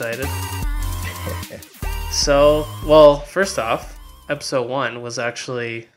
excited. so, well, first off, episode one was actually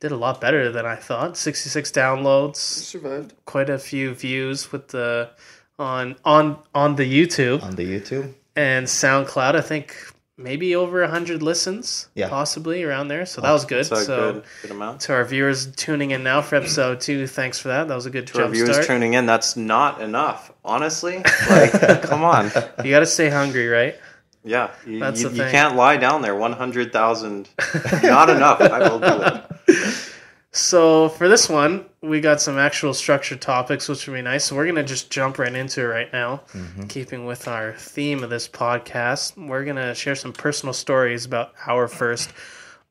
did a lot better than I thought. 66 downloads, Survived. quite a few views with the on on on the YouTube on the YouTube. and SoundCloud. I think maybe over 100 listens, Yeah. possibly around there. So that was good. So good, good amount. to our viewers tuning in now for episode two, thanks for that. That was a good To our viewers start. tuning in, that's not enough. Honestly, like, come on. you got to stay hungry, right? Yeah, you, That's you, the you can't lie down there. One hundred thousand, not enough. I will do it. So for this one, we got some actual structured topics, which would be nice. So we're gonna just jump right into it right now, keeping with our theme of this podcast. We're gonna share some personal stories about our first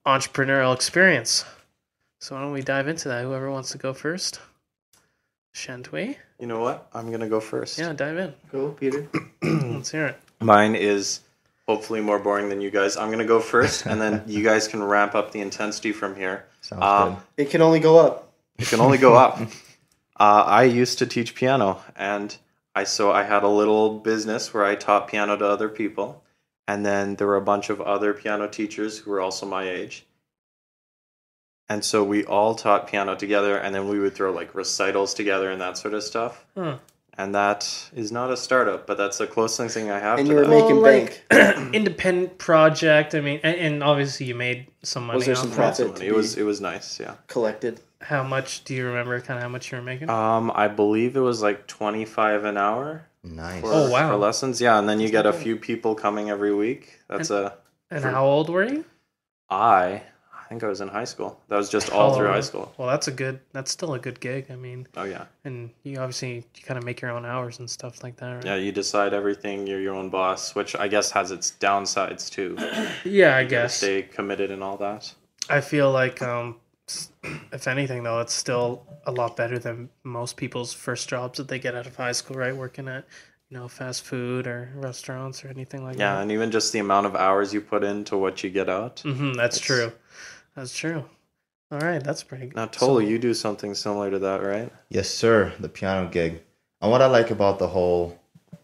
entrepreneurial experience. So why don't we dive into that? Whoever wants to go first, shan't we? You know what? I'm gonna go first. Yeah, dive in. Go, Peter. Let's hear it. Mine is hopefully more boring than you guys. I'm gonna go first, and then you guys can ramp up the intensity from here. Sounds Um, It can only go up. It can only go up. Uh, I used to teach piano, and I so I had a little business where I taught piano to other people, and then there were a bunch of other piano teachers who were also my age, and so we all taught piano together, and then we would throw like recitals together and that sort of stuff. Huh. And that is not a startup, but that's the closest thing I have And to you were that. making Well, bank. like, independent project. I mean, and, and obviously you made some money. Was there off some profit? It was it was nice, yeah. Collected. How much do you remember? Kind of how much you were making? Um, I believe it was like twenty five an hour. Nice. for, Oh, wow. for lessons yeah and then you get a few people coming every week that's a and how old were you? i i think i was in high school that was just all through Oh. high school Well, that's a good. That's still a good gig. I mean, oh yeah and you obviously you kind of make your own hours and stuff like that, right? yeah you decide everything you're your own boss which i guess has its downsides too Yeah, I You guess. stay committed and all that I feel like, um, s- if anything, though, it's still a lot better than most people's first jobs that they get out of high school, right? Working at, you know, fast food or restaurants or anything like that. yeah and even just the amount of hours you put into what you get out hmm that's true. That's true. All right, that's pretty good. now totally you do something similar to that right Yes, sir. The piano gig. And what I like about the whole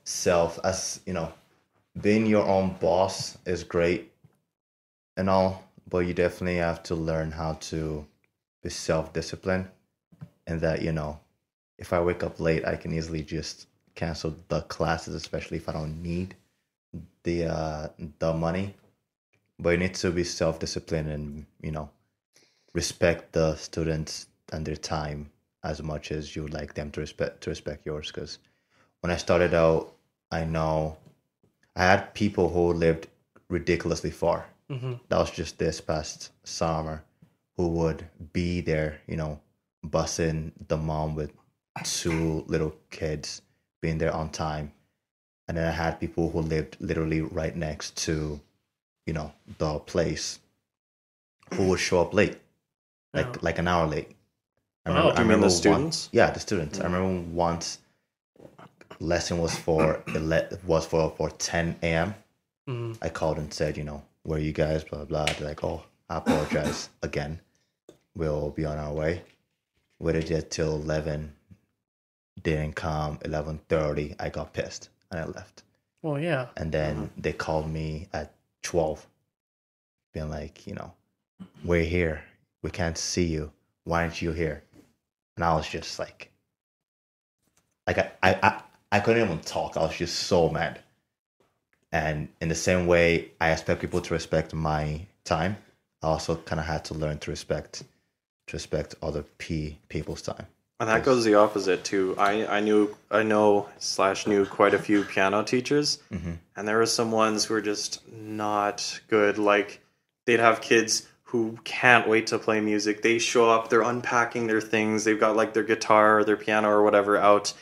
self, as you know, being your own boss is great and all, but you definitely have to learn how to be self discipline And that, you know, if I wake up late, I can easily just cancel the classes, especially if I don't need the uh the money. But you need to be self disciplined and, you know, respect the students and their time as much as you would like them to respect to respect yours. Because when i started out i know i had people who lived ridiculously far. Hmm that was just this past summer who would be there you know bussing the mom with two little kids being there on time and then i had people who lived literally right next to you know the place who would show up late like Oh. like an hour late I Wow. remember, You I mean the remember one- students? yeah the students i remember once lesson was for ele- was for for 10 a.m hmm I called and said, you know, where you guys, blah, blah, blah. They're like, oh, I apologize again. We'll be on our way. Waited it till 11. Didn't come. 11.30. I got pissed and I left. Well, yeah. And then uh-huh. they called me at 12. Being like, you know, we're here. We can't see you. Why aren't you here? And I was just like, like I, I, I, I couldn't even talk. I was just so mad. And in the same way, I expect people to respect my time. I also kind of had to learn to respect, to respect other p people's time. And that goes the opposite too. I, I knew I know slash knew quite a few piano teachers, Mhm. and there were some ones who were just not good. Like they'd have kids who can't wait to play music. They show up, they're unpacking their things, they've got like their guitar or their piano or whatever out,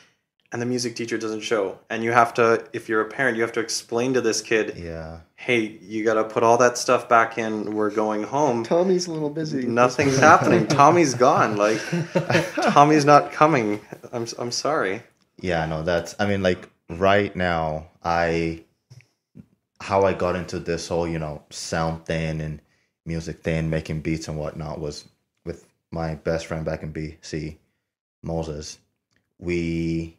and the music teacher doesn't show. And you have to, if you're a parent, you have to explain to this kid, Yeah. hey, you got to put all that stuff back in. We're going home. Tommy's a little busy. Nothing's happening. Tommy's gone. Like Tommy's not coming. I'm I'm sorry. Yeah, no, that's I mean like right now I how I got into this whole, you know, sound thing and music thing, making beats and whatnot was with my best friend back in BC, Moses, we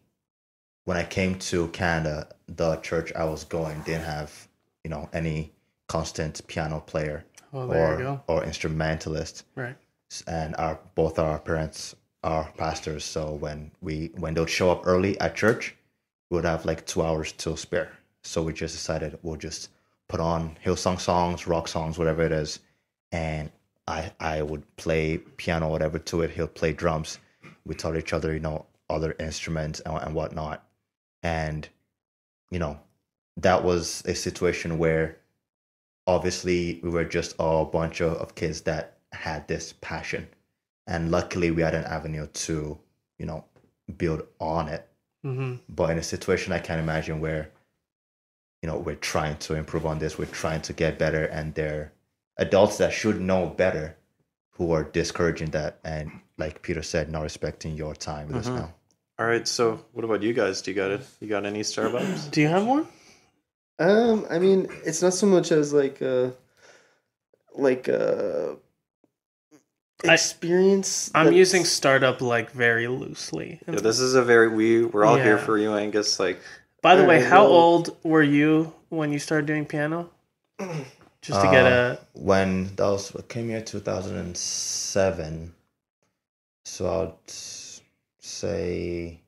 when I came to Canada, the church I was going didn't have you know any constant piano player Oh, there or or instrumentalist. Right. and our both our parents are pastors so when we when they'd show up early at church we would have like two hours to spare. So we just decided we'll just put on hillsong songs rock songs whatever it is and i i would play piano whatever to it. He'll play drums. We taught each other you know other instruments and, and whatnot and you know that was a situation where obviously we were just a bunch of, of kids that had this passion. And luckily we had an avenue to you know build on it. Hmm but in a situation i can't imagine where you know we're trying to improve on this we're trying to get better and they're adults that should know better who are discouraging that. And like peter said not respecting your time with us Mhm. now All right. So, what about you guys? Do you got it? You got any Starbucks? Do you have one? Um, I mean, it's not so much as like a like a experience. I'm using startup like very loosely. Yeah, this is a very we we're all here for you, Angus. Like, By the way, Alright, how old were you when you started doing piano? Just to get Uh, a when that was what came here 2007 so i'd say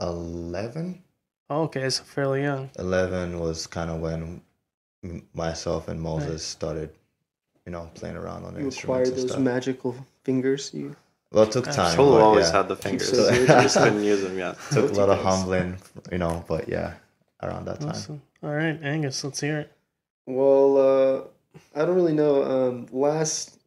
11 oh, okay, so fairly young. 11 was kind of when myself and Moses started, you know, playing around on the You instruments acquired and those stuff. magical fingers. You well, it took time. Solo but always yeah. had the fingers. so You just couldn't use them yet. took a lot of humbling, you know, but yeah, around that time. Awesome. All right, Angus, let's hear it. Well, uh, I don't really know. Um, last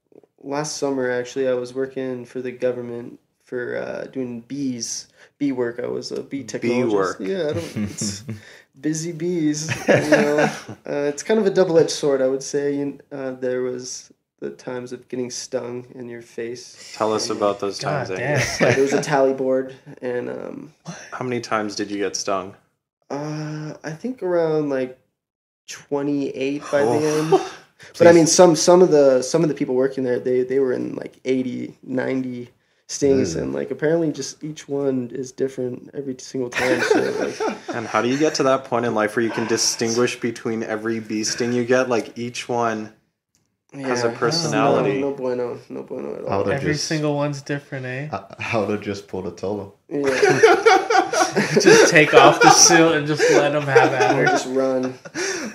last summer, actually, I was working for the government for uh, doing bees, bee work. I was a bee technologist. work. Yeah, I don't, it's busy bees. You know, uh, it's kind of a double edged sword, I would say. You, uh, there was the times of getting stung in your face. Tell us about those God times, damn. Angus. there was a tally board, and um, How many times did you get stung? uh, I think around like twenty eight by Oh. the end. But I mean, some some of the some of the people working there, they they were in like 80, 90 stings, Mm. and like apparently just each one is different every single time. So like, And how do you get to that point in life where you can distinguish between every bee sting you get? Like each one has a personality. No, no bueno, no bueno at all. Every just- single one's different, eh? How- How to just pull the total. Yeah, just take off the suit and just let them have at or her. just run.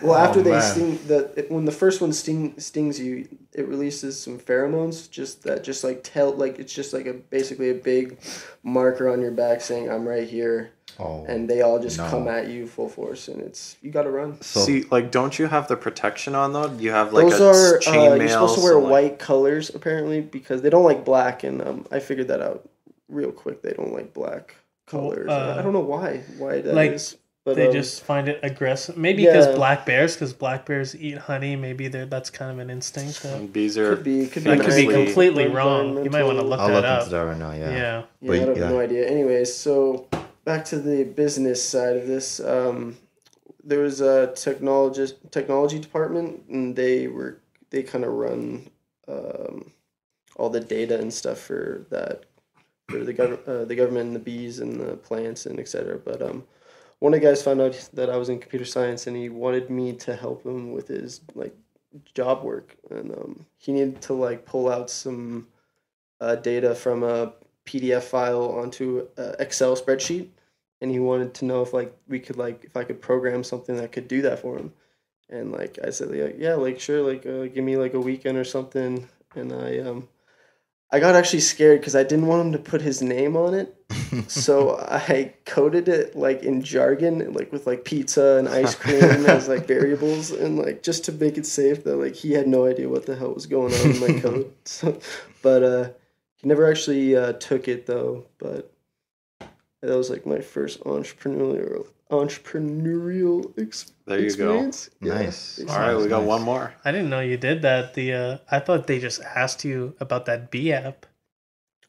Well, after Oh, they man. sting, the it, when the first one sting stings you, it releases some pheromones. Just that, just like tell, like it's just like a basically a big marker on your back saying I'm right here. Oh, and they all just No. come at you full force, and it's you got to run. so See, like, don't you have the protection on though? You have like Those a are chain uh, mail. you're supposed to wear so, like- white colors apparently because they don't like black, and um, I figured that out real quick. They don't like black colors. uh, I don't know why. Why that like, is, but They um, just find it aggressive. Maybe because Yeah. black bears, because black bears eat honey. Maybe that's kind of an instinct. uh, And bees are could be could that could be completely wrong. You might want to environmental- look I'll that look up. into that right now. Yeah. Yeah. Yeah, But I have yeah. no idea. Anyways, so back to the business side of this. Um, there was a technologist technology department, and they were they kind of run um, all the data and stuff for that for the government, uh, the government, and the bees and the plants and etc. But um, one of the guys found out that I was in computer science, and he wanted me to help him with his like job work, and um, he needed to like pull out some uh, data from a PDF file onto a Excel spreadsheet, and he wanted to know if like we could like if I could program something that could do that for him, and like I said, like, yeah, like sure, like uh, give me like a weekend or something, and I um. I got actually scared because I didn't want him to put his name on it, so I coded it like in jargon, like with like pizza and ice cream as like variables, and like just to make it safe that like he had no idea what the hell was going on in my code. So, but uh, he never actually uh, took it though. But that was like my first entrepreneurial entrepreneurial ex- There you go. experience. Nice. All right, we got Nice. one more. I didn't know you did that. The uh, I thought they just asked you about that bee app.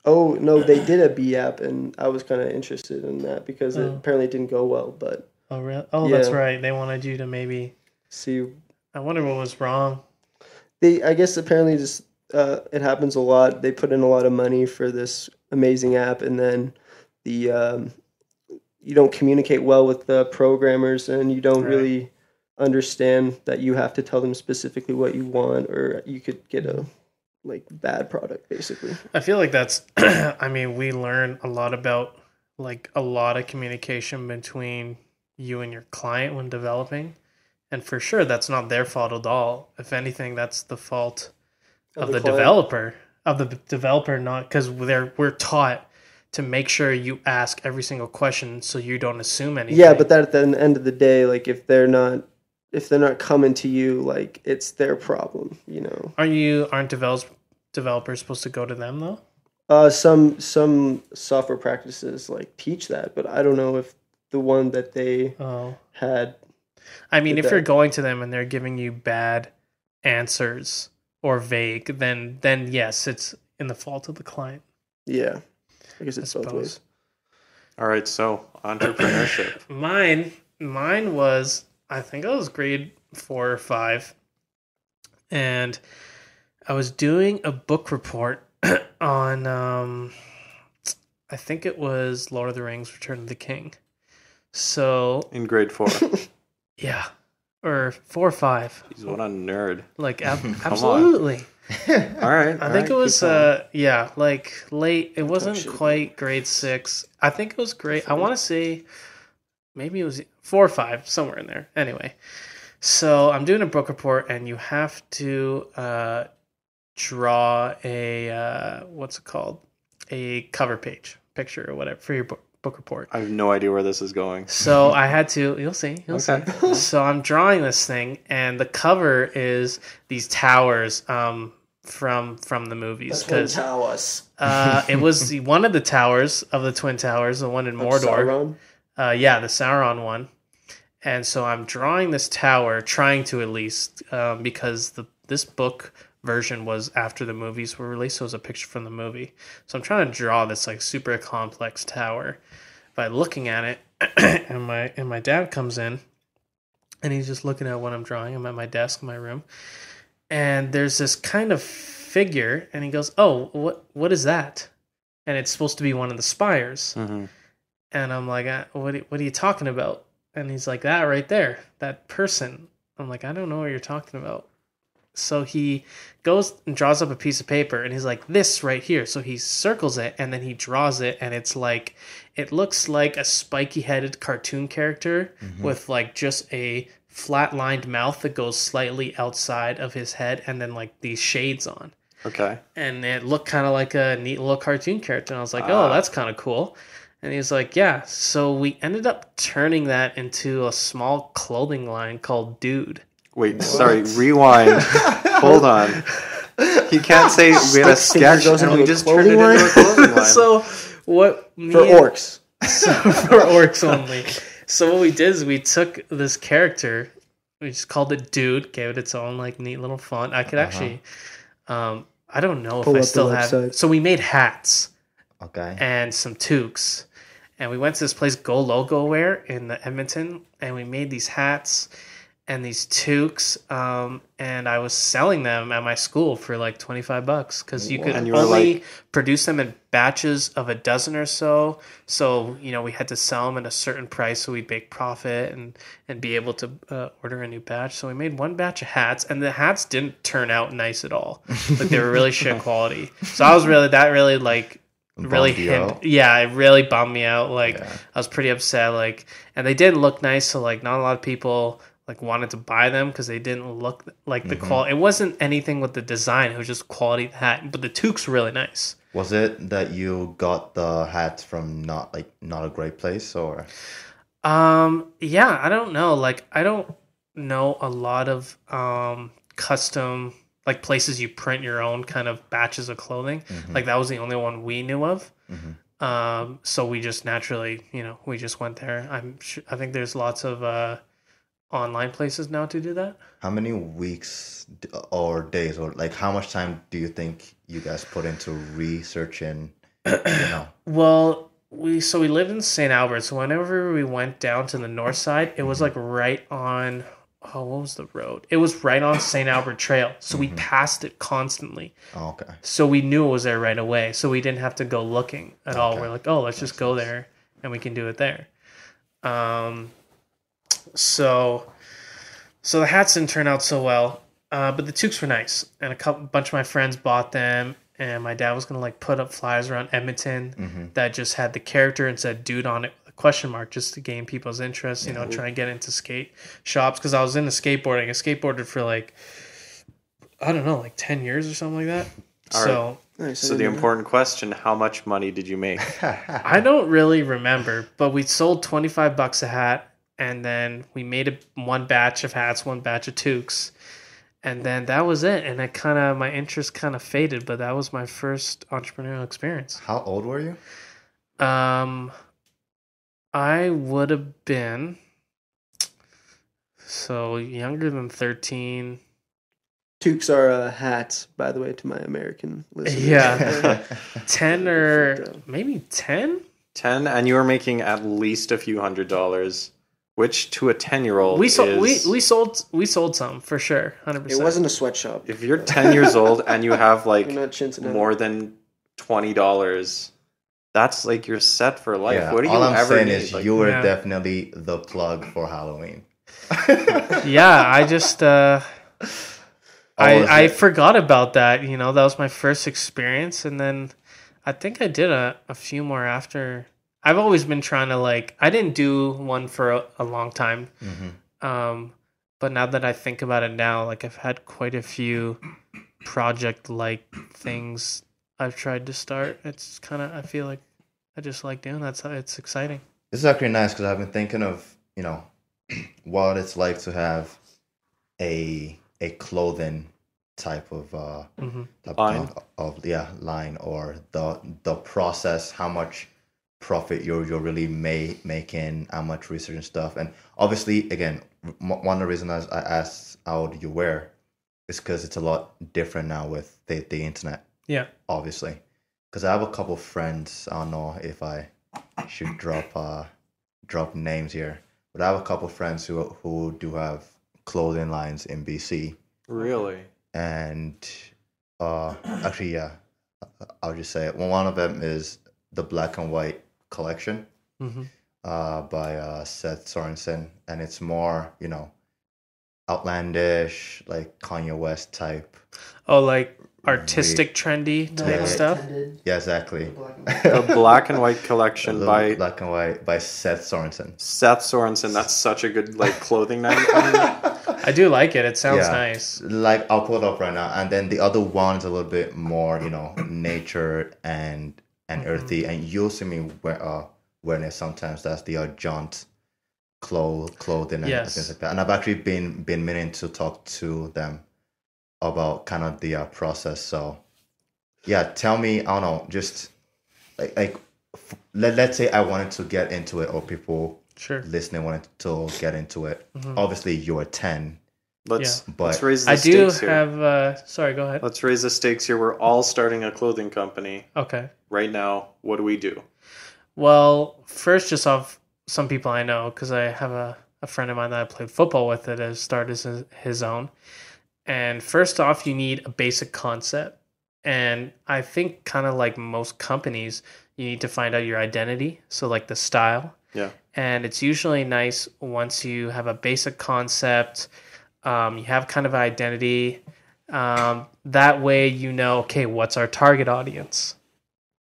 Oh no, they did a bee app, and I was kind of interested in that because it Oh. apparently didn't go well. But Oh, really? Oh, that's right. They wanted you to maybe. see, I wonder what was wrong. they I guess apparently just uh, it happens a lot. They put in a lot of money for this amazing app, and then the um, you don't communicate well with the programmers, and you don't Right. really understand that you have to tell them specifically what you want, or you could get a like bad product, basically. I feel like that's. I mean, we learn a lot about like a lot of communication between you and your client when developing, and for sure that's not their fault at all. If anything, that's the fault of, the, client. developer of the developer not because they're we're taught to make sure you ask every single question so you don't assume anything. Yeah, but that at the end of the day, like if they're not if they're not coming to you, like it's their problem, you know. aren't you aren't developers developers supposed to go to them though? Uh, some some software practices like teach that, but I don't know if the one that they Oh, had. I mean, if you're going to them and they're giving you bad answers or vague, then then yes, it's in the fault of the client. Yeah, I guess I it's both ways. All right, so entrepreneurship. Mine, mine was I think I was grade four or five, and I was doing a book report on um, I think it was Lord of the Rings: Return of the King. So In grade four. yeah, or four or five, He's what a nerd. like ab- on. absolutely. All right. I think it was uh yeah, like late it wasn't shit. quite grade 6. I think it was grade I want to say maybe it was 4 or 5 somewhere in there. Anyway. So I'm doing a book report and you have to uh draw a uh what's it called? A cover page, picture or whatever for your book, book report. I have no idea where this is going. So I had to. You'll see. You'll Okay. see. So I'm drawing this thing, and the cover is these towers um, from from the movies because Towers. uh, it was the, one of the towers of the twin towers, the one in Mordor. Sauron. Uh, yeah, the Sauron one. And so I'm drawing this tower, trying to at least, um, because the this book version was after the movies were released, so it was a picture from the movie. So I'm trying to draw this like super complex tower by looking at it, and my and my dad comes in, and he's just looking at what I'm drawing. I'm at my desk in my room, and there's this kind of figure, and he goes, "Oh, what what is that?" And it's supposed to be one of the spires. hmm And I'm like, uh, what, what are you talking about? And he's like, that right there, that person. I'm like, I don't know what you're talking about. So he goes and draws up a piece of paper and he's like, this right here. So he circles it and then he draws it and it's like, it looks like a spiky headed cartoon character with like just a flat lined mouth that goes slightly outside of his head and then like these shades on Okay. and it looked kind of like a neat little cartoon character. And I was like, oh, Ah. that's kind of cool. And he's like, yeah. So we ended up turning that into a small clothing line called Dude. Wait, sorry. Rewind. Hold on. He can't say we had a Stick sketch goes and we just turned it into a clothing line. so what For and- orcs. so for orcs only. So what we did is we took this character, we just called it Dude, gave it its own like neat little font. I could actually, um, I don't know Pull if I still have. website. So we made hats. Okay. and some toques. And we went to this place, Go Logo Wear, in the Edmonton, and we made these hats and these toques. Um, and I was selling them at my school for like 25 bucks because you could you only like- produce them in batches of a dozen or so. So, you know, we had to sell them at a certain price so we'd make profit and, and be able to uh, order a new batch. So we made one batch of hats, and the hats didn't turn out nice at all. Like they were really shit quality. So I was really, that really like, really him yeah it really bummed me out like Yeah. i was pretty upset like and they didn't look nice so like not a lot of people like wanted to buy them because they didn't look like the Mm-hmm. quality it wasn't anything with the design it was just quality hat but the toques really nice Was it that you got the hats from not like not a great place or? um yeah i don't know like i don't know a lot of um custom like places you print your own kind of batches of clothing Mm-hmm. like that was the only one we knew of Mhm. um so we just naturally you know we just went there i'm sure i think there's lots of uh online places now to do that How many weeks or days or like how much time do you think you guys put into researching? You know. well we so we lived in st albert so whenever we went down to the north side it was like right on oh, what was the road? It was right on St. Albert Trail, so we passed it constantly. Oh, okay. So we knew it was there right away. So we didn't have to go looking at all. We're like, oh, let's just go there and we can do it there. Um, so, so the hats didn't turn out so well, uh, but the toques were nice, and a couple bunch of my friends bought them. And my dad was gonna like put up flyers around Edmonton that just had the character and said "dude" on it with a question mark, just to gain people's interest. You know, try and get into skate shops because I was into skateboarding. I skateboarded for like I don't know, like ten years or something like that. All so Nice. So the important question: How much money did you make? I don't really remember, but we sold twenty five bucks a hat, and then we made a, one batch of hats, one batch of toques, and then that was it. And I kind of my interest kind of faded, but that was my first entrepreneurial experience. How old were you? Um, I would have been so younger than thirteen. that. Toques are uh, hats, by the way, to my American listeners. Yeah. 10 or maybe 10 Ten, and you were making at least a few hundred dollars, which to a ten-year-old we sold we, is- we sold we sold some for sure 100% It wasn't a sweatshop. If you're ten years old and you have like You're not Cincinnati. more than twenty dollars, that's like you're set for life. yeah. What do you All I'm ever saying need? is Like, you were Yeah. definitely the plug for Halloween. yeah i just uh i i forgot about that you know that was my first experience and then i think i did a, a few more after i've always been trying to like i didn't do one for a, a long time Mhm. um but now that i think about it now like i've had quite a few project like things i've tried to start it's kind of i feel like i just like doing that so it's exciting This is actually nice because I've been thinking of you know what it's like to have a a clothing type of uh hmm type Line? Of, of yeah line or the the process how much profit you're you're really ma- making how much research and stuff. And obviously again m- one of the reasons I asked how do you wear is because it's a lot different now with the, the internet. Yeah. Obviously. Because I have a couple friends I don't know if I should drop uh drop names here but I have a couple friends who who do have clothing lines in BC really? and uh actually yeah i'll just say it. Well, one of them is the black and white collection hmm uh by uh seth sorensen and it's more you know outlandish like kanye west type oh like artistic trendy type Yeah. stuff yeah exactly The black and white collection by black and white by seth sorensen Seth Sorensen. That's such a good like clothing name. I do like it. It sounds Yeah. nice. like I'll pull it up right now, and then the other one is a little bit more, you know, nature and and Mhm. earthy, and you'll see me wear uh wearing it sometimes. That's the uh, jaunt clo- clothing and Yes. things like that. And I've actually been been meaning to talk to them about kind of the uh, process. So yeah, tell me, I don't know, just like like f- let let's say I wanted to get into it, or people Sure. listening wanted to get into it. Mhm. Obviously, you're ten. Let's But- let's raise the I do stakes here. have. Uh, sorry, go ahead. Let's raise the stakes here. We're all starting a clothing company Okay. Right now. What do we do? Well, first, just off some people I know, because I have a, a friend of mine that I played football with that has started his, his own. And first off, you need a basic concept. And I think, kind of like most companies, you need to find out your identity. So, like the style. Yeah. And it's usually nice once you have a basic concept, um, you have kind of identity. Um, that way, you know, okay, what's our target audience?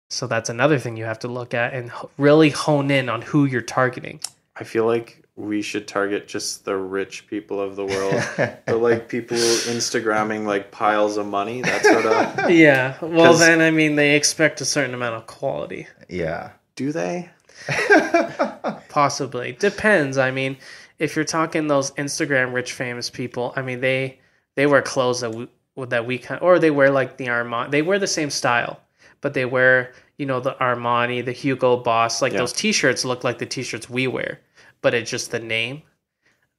So that's another thing you have to look at and really hone in on who you're targeting. I feel like we should target just the rich people of the world. or like people Instagramming like piles of money. That sort of. Yeah. Well, then I mean they expect a certain amount of quality. yeah. Do they? Possibly depends. I mean, if you're talking those Instagram rich famous people, I mean they they wear clothes that we that we kind or they wear like the Armani. They wear the same style, but they wear you know the Armani, the Hugo Boss. Like Yeah. those T-shirts look like the T-shirts we wear, but it's just the name.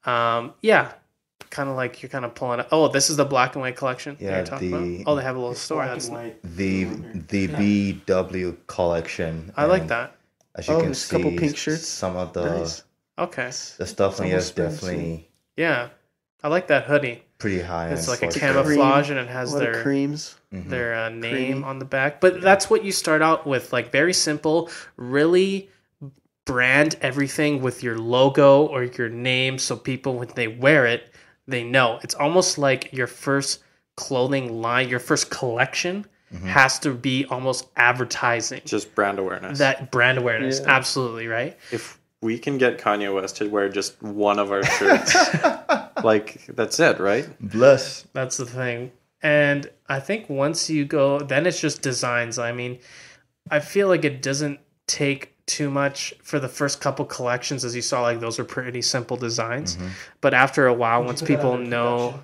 Um, yeah, kind of like you're kind of pulling. Up, oh, this is the black and white collection. that Yeah, you're the- about? Oh, they have a little store. Black That's and white. the the BW collection. I like that. As you Oh, can there's a see, couple pink shirts. some of the Nice. Okay. the stuff in here is almost fancy. definitely Yeah. I like that hoodie. Pretty high. It's like a for sure. camouflage and it has their creams. Mhm. their uh, name Creamy. on the back. But that's what you start out with, like very simple, really brand everything with your logo or your name so people when they wear it, they know. It's almost like your first clothing line, your first collection has to be almost advertising Just brand awareness. that brand awareness. Yeah. Absolutely, right? if we can get Kanye West to wear just one of our shirts, like that's it, right? Bless. That's the thing. And I think once you go, then it's just designs. I mean, I feel like it doesn't take too much for the first couple collections, as you saw, like those are pretty simple designs. Mm-hmm. But after a while, once people know,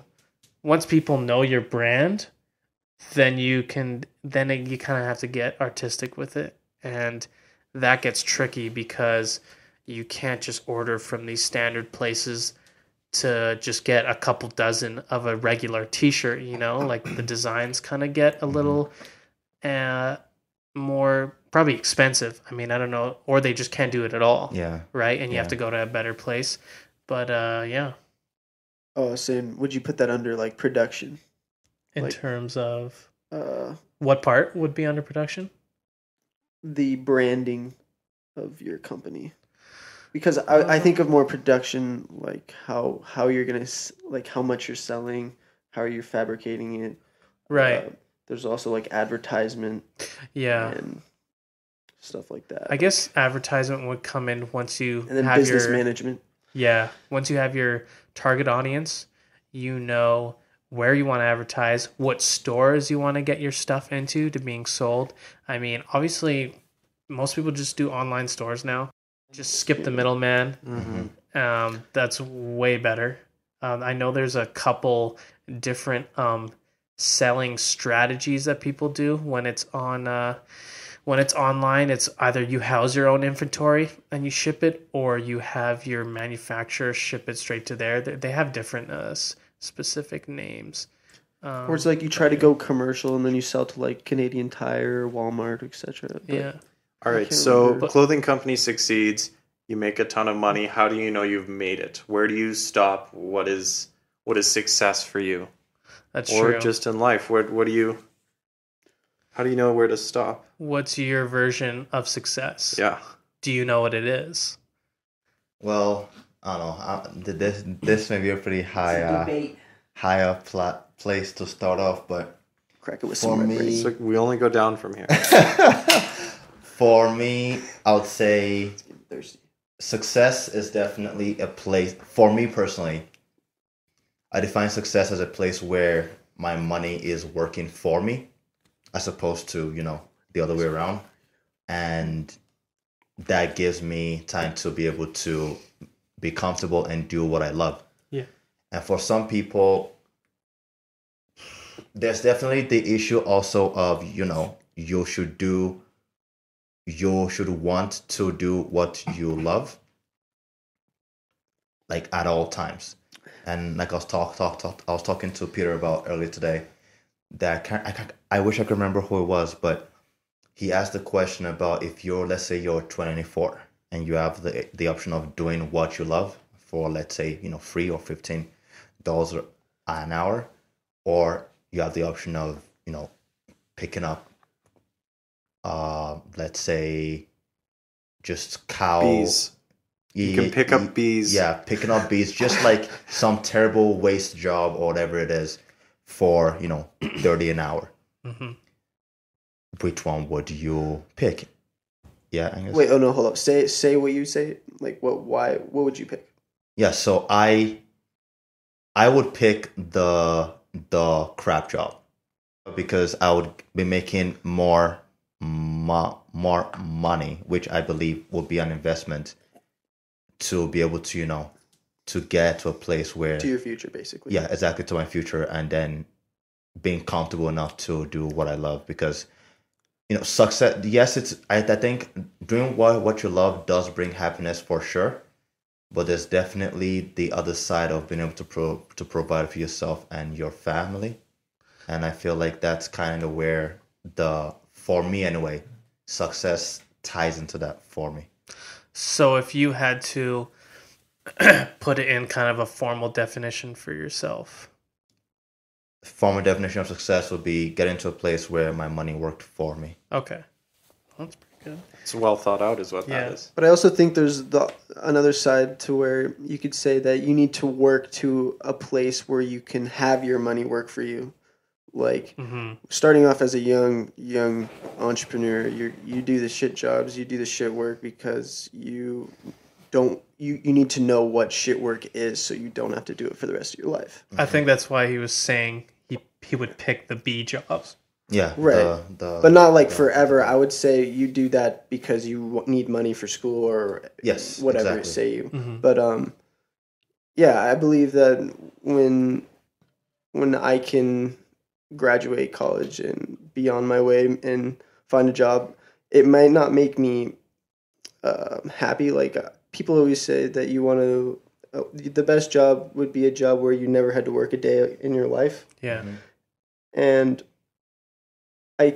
once people know your brand, then you can, then it, you kind of have to get artistic with it. And that gets tricky because you can't just order from these standard places to just get a couple dozen of a regular t-shirt you know like the designs kind of get a little uh more probably expensive. I mean i don't know or they just can't do it at all Yeah. right? And you have to go to a better place. But uh yeah. Oh, saying would you put that under like production? in Like- terms of Uh, what part would be under production? the branding of your company. Because I, I think of more production, like how how you're gonna like how much you're selling, how are you're fabricating it. right Uh, there's also like advertisement yeah and stuff like that. i guess advertisement would come in once you and then have business your management. Yeah. Once you have your target audience, you know where you want to advertise, what stores you want to get your stuff into to being sold. I mean, obviously, most people just do online stores now. Just skip the middleman. Mm-hmm. Um, that's way better. Um, I know there's a couple different um, selling strategies that people do when it's on uh, when it's online. It's either you house your own inventory and you ship it, or you have your manufacturer ship it straight to there. They, they have different uh, specific names. Um, Or it's like you try to go commercial and then you sell to like Canadian Tire, Walmart, etc. yeah. All I right, can't so remember. clothing company succeeds. You make a ton of money. How do you know you've made it? Where do you stop? What is what is success for you? That's or true. just in life? What what do you? How do you know where to stop? What's your version of success? Yeah. Do you know what it is? Well, I don't know. I, this this may be a pretty high uh, high up pla- place to start off, but Crack it with For some me- Bull. So we only go down from here. for me, I would say Thirsty. success is definitely a place for me personally. I define success as a place where my money is working for me, as opposed to you know the other way around, and that gives me time to be able to be comfortable and do what I love. Yeah. And for some people, there's definitely the issue also of you know you should do you should want to do what you love like at all times. And like i was talk, talk, talk i was talking to peter about earlier today that I, can't, I, can't, I wish i could remember who it was but he asked the question about if you're let's say you're 24 and you have the the option of doing what you love for let's say you know free or 15 dollars an hour or you have the option of you know picking up uh let's say just cow Bees. You can pick up bees. yeah picking up bees just like some terrible waste job or whatever it is for you know 30 an hour hmm which one would you pick yeah I guess. Wait, oh no, hold up. Say say what you say. Like what? Why? What would you pick? yeah so i i would pick the the crap job because i would be making more mo- more money which i believe would be an investment to be able to you know to get to a place where To your future, basically. yeah exactly to my future and then being comfortable enough to do what i love because you know success yes it's i, I think doing what what you love does bring happiness for sure but there's definitely the other side of being able to pro, to provide for yourself and your family and i feel like that's kind of where the for me anyway success ties into that for me So if you had to put it in kind of a formal definition for yourself. formal definition of success would be getting to a place where my money worked for me. Okay. That's pretty good. It's well thought out, is what Yeah. that is. But I also think there's the another side to where you could say that you need to work to a place where you can have your money work for you. Like hmm starting off as a young young entrepreneur, you you do the shit jobs, you do the shit work because you don't you, you need to know what shit work is so you don't have to do it for the rest of your life. I think that's why he was saying he he would pick the bee jobs. Yeah, Right. The, the, But not like forever. I would say you do that because you need money for school or Yes, whatever exactly. say you. Mhm. But um, yeah, I believe that when when I can graduate college and be on my way and find a job, it might not make me uh, happy. Like uh, people always say that you want to. Uh, the best job would be a job where you never had to work a day in your life Yeah. and I,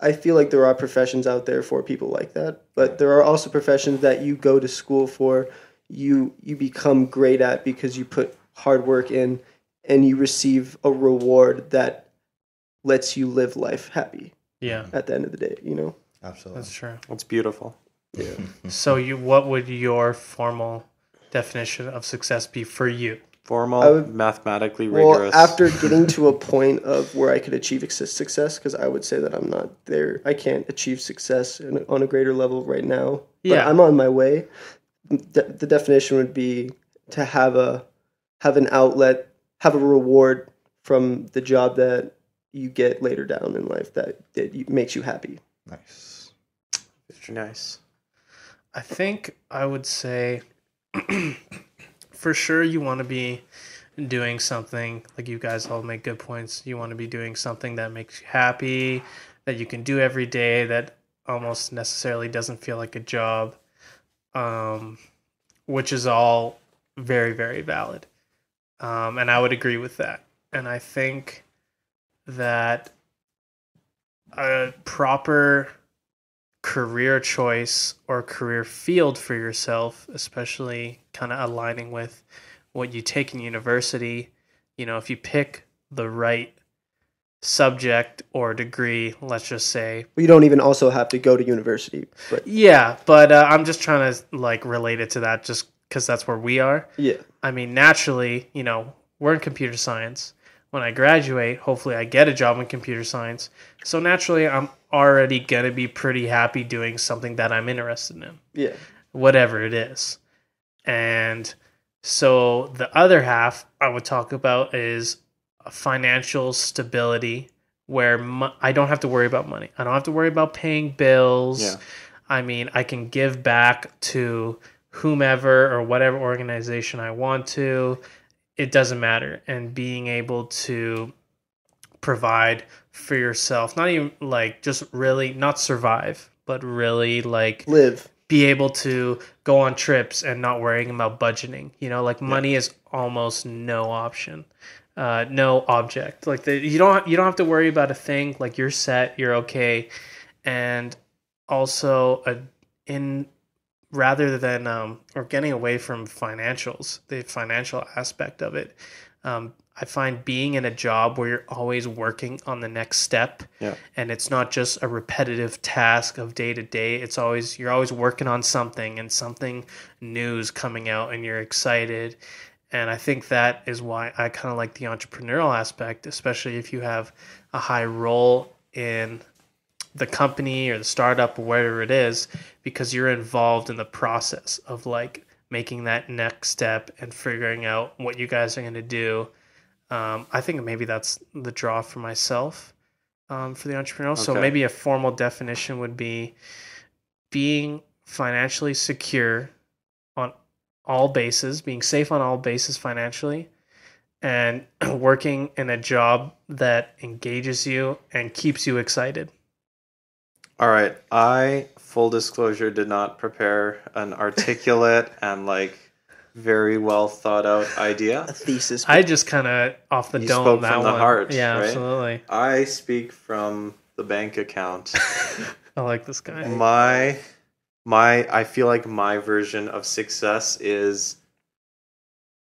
I feel like there are professions out there for people like that but there are also professions that you go to school for you you become great at because you put hard work in and you receive a reward that lets you live life happy Yeah. at the end of the day you know Absolutely. That's true. It's beautiful. Yeah. So you what would your formal definition of success be for you? Formal, I would- mathematically well after getting to a point of where i could achieve success- success because i would say that i'm not there i can't achieve success in, on a greater level right now but Yeah. i'm on my way De- the definition would be to have a have an outlet have a reward from the job that you get later down in life that, that you, makes you happy Nice. Very nice. I think I would say for sure you want to be doing something like you guys all make good points. You want to be doing something that makes you happy, that you can do every day, that almost necessarily doesn't feel like a job, um, which is all very, very valid. Um, and I would agree with that. And I think that a proper career choice or career field for yourself, especially kind of aligning with what you take in university. You know, if you pick the right subject or degree, let's just say, you don't even also have to go to university but yeah, but uh, I'm just trying to like relate it to that just because that's where we are. yeah I mean, naturally, you know, we're in computer science. When I graduate, hopefully I get a job in computer science. So naturally, I'm already going to be pretty happy doing something that I'm interested in, yeah whatever it is. And so the other half I would talk about is financial stability where mo- I don't have to worry about money. I don't have to worry about paying bills. Yeah. I mean, I can give back to whomever or whatever organization I want to. It doesn't matter. And being able to provide for yourself, not even like just really not survive, but really like live be able to go on trips and not worrying about budgeting. You know, like money is almost no option, uh, no object. Like the, you don't you don't have to worry about a thing. Like you're set, you're okay, and also a, in rather than um, or getting away from financials, the financial aspect of it. Um, I find being in a job where you're always working on the next step Yeah. and it's not just a repetitive task of day to day it's always you're always working on something and something new's coming out and you're excited and i think that is why i kind of like the entrepreneurial aspect especially if you have a high role in the company or the startup or whatever it is because you're involved in the process of like making that next step and figuring out what you guys are going to do um, i think maybe that's the draw for myself um, for the entrepreneurial. So maybe a formal definition would be being financially secure on all bases, being safe on all bases financially, and working in a job that engages you and keeps you excited. All right. I, full disclosure, did not prepare an articulate and like very well thought out idea. a thesis I just kind of off the You dome spoke that from the one. heart, yeah, right? absolutely. I speak from the bank account. I like this guy. my my I feel like my version of success is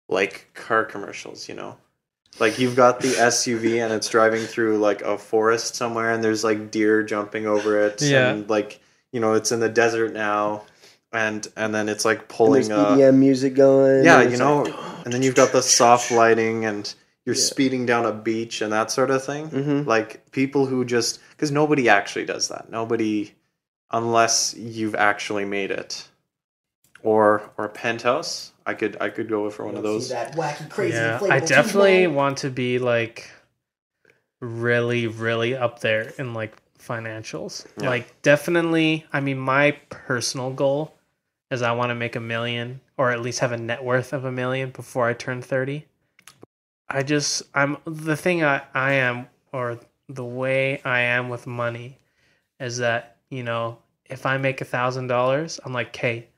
like car commercials, you know. Like you've got the SUV and it's driving through like a forest somewhere and there's like deer jumping over it Yeah. and like you know it's in the desert now and and then it's like And pulling there's EDM music going. yeah you know like, and then you've got the soft lighting and you're Yeah. speeding down a beach and that sort of thing Mhm. like people who just because nobody actually does that nobody unless you've actually made it or or a penthouse i could i could go for one of those that wacky, crazy, yeah, I definitely T-bone. want to be like really, really up there in like financials. Yeah. Like definitely, I mean, my personal goal is I want to make a million or at least have a net worth of a million before I turn thirty. I just I'm the thing I, I am or the way I am with money is that, you know, if I make a thousand dollars, I'm like, okay,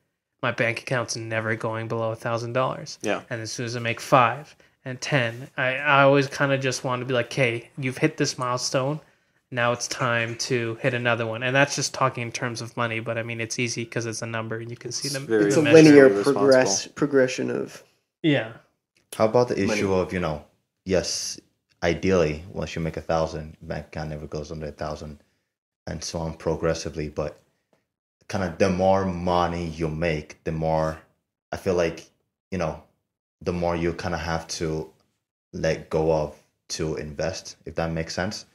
my bank account's never going below a thousand dollars. Yeah. And as soon as I make five and ten, I, I always kind of just want to be like, hey, you've hit this milestone. Now it's time to hit another one. And that's just talking in terms of money, but I mean, it's easy because it's a number and you can see them. very It's a the measurable. linear progress progression of Yeah. How about the issue of you know, yes, ideally once you make a thousand, bank account never goes under a thousand, and so on progressively. But kind of the more money you make, the more I feel like you know, the more you kind of have to let go of to invest, if that makes sense.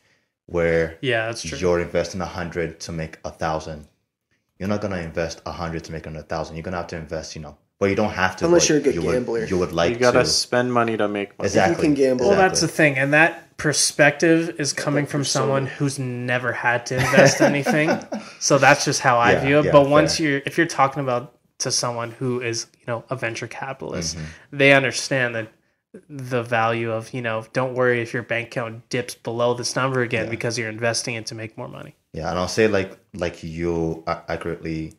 Where Yeah, that's true. you're investing a hundred to make a thousand, you're not gonna invest a hundred to make another thousand. You're gonna have to invest, you know, but you don't have to. Unless but you're a good you would- gambler. you would like you gotta to. spend money to make money Exactly. can gamble. Well, that's the thing, and that perspective is coming from someone who's never had to invest anything. So that's just how I Yeah, view it. yeah, but once fair. you're, if you're talking about to someone who is, you know, a venture capitalist, Mm-hmm. they understand that the value of, you know, don't worry if your bank account dips below this number again because you're investing it to make more money. Yeah, and I'll say like like you accurately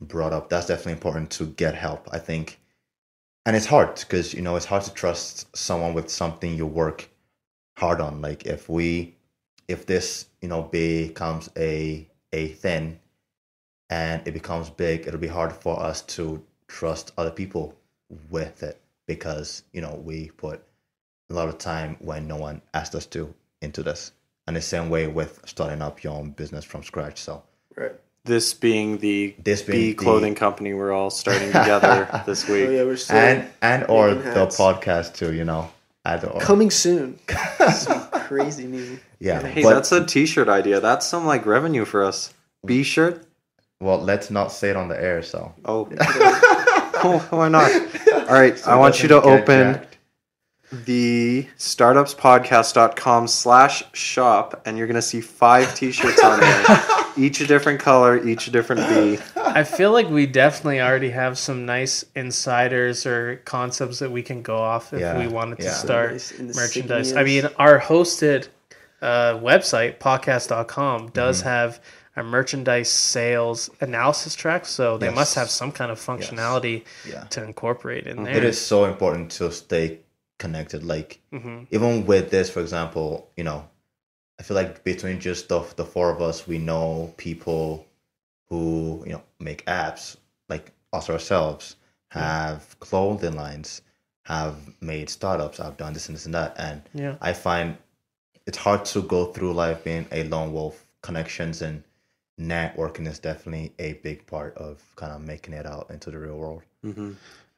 brought up. That's definitely important to get help. I think, and it's hard because you know it's hard to trust someone with something you work hard on. Like if we, if this you know becomes a a thing, and it becomes big, it'll be hard for us to trust other people with it because you know we put a lot of time when no one asked us to into this. And the same way with starting up your own business from scratch. So right. this being the This B being the- clothing company we're all starting together this Oh week yeah, we're and and or the podcast too, you know. Either or. coming soon. Some crazy news. yeah. hey but, that's a t-shirt idea that's some like revenue for us b shirt well, let's not say it on the air. So oh oh why not all right i want you to open jacked. The startupspodcast.com slash shop and you're gonna see five t-shirts on there each a different color each a different b I feel like we definitely already have some nice insiders or concepts that we can go off if Yeah, we wanted to start Nice merchandise. I mean, our hosted uh, website, podcast.com, does Mm-hmm. have a merchandise sales analysis track, so they must have some kind of functionality Yeah. to incorporate in there. It is so important to stay connected. Like hmm even with this, for example, you know, I feel like between just the the four of us, we know people who you know make apps like us ourselves, have clothing lines, have made startups, have done this and this and that, and Yeah. I find it's hard to go through life being a lone wolf. Connections and networking is definitely a big part of kind of making it out into the real world.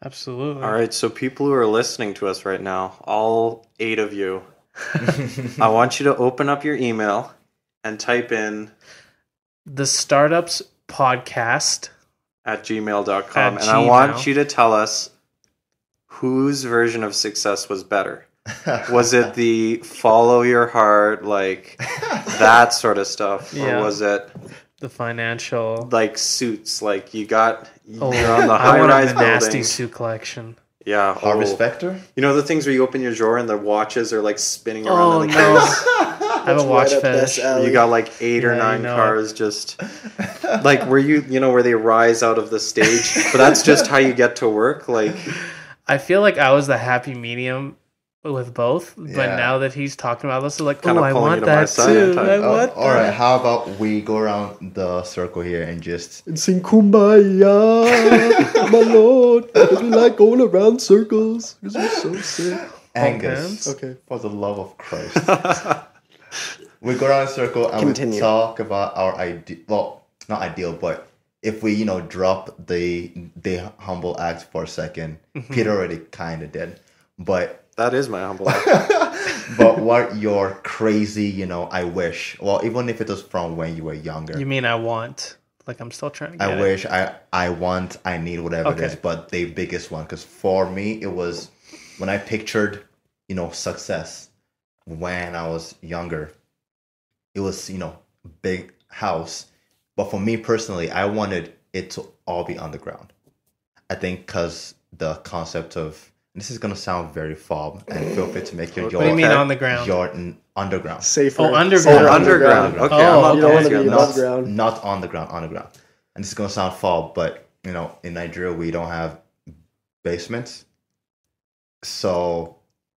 Absolutely. all right so people who are listening to us right now all eight of you i want you to open up your email and type in The Startups Podcast. at gmail.com At and I want you to tell us whose version of success was better. Was it the follow your heart, like that sort of stuff? Or was it The financial. like suits? Like you got, Oh, you're on the I high rise the nasty building. suit collection. Yeah. Oh. Harvest oh. Specter? You know the things where you open your drawer and the watches are like spinning around Oh in the no! I have a watch right fetish. You got like eight or Yeah, you nine know it. cars just like where you you know where they rise out of the stage, but that's just how you get to work. Like I feel like I was the happy medium with both, but Yeah. now that he's talking about this, it's like, Kinda oh, I want you to my that too. type. I Oh, want all right, that. how about we go around the circle here and just And sing Kumbaya, my lord. Because we like going around circles. Because we're so sick. Angus. Okay. For the love of Christ. we go around a circle and Continue. we talk about our ideal. Well, not ideal, but if we, you know, drop the the humble act for a 2nd Mm-hmm. Peter already kind of did. But That is my humble. but what your crazy, you know, I wish. Well, even if it was from when you were younger. You mean I want? Like I'm still trying to get I it. wish, I I want, I need, whatever Okay. it is. But the biggest one, because for me, it was when I pictured, you know, success when I was younger. It was, you know, big house. But for me personally, I wanted it to all be underground. I think because the concept of this is gonna sound very fob, and feel free to make your What What do you mean on the ground? your n- underground. Safer. Oh, oh underground. Safer Oh, underground. Okay, Oh, I'm You don't want to be you on ground. not on the ground, on the ground. And this is gonna sound foul, but you know, in Nigeria we don't have basements. So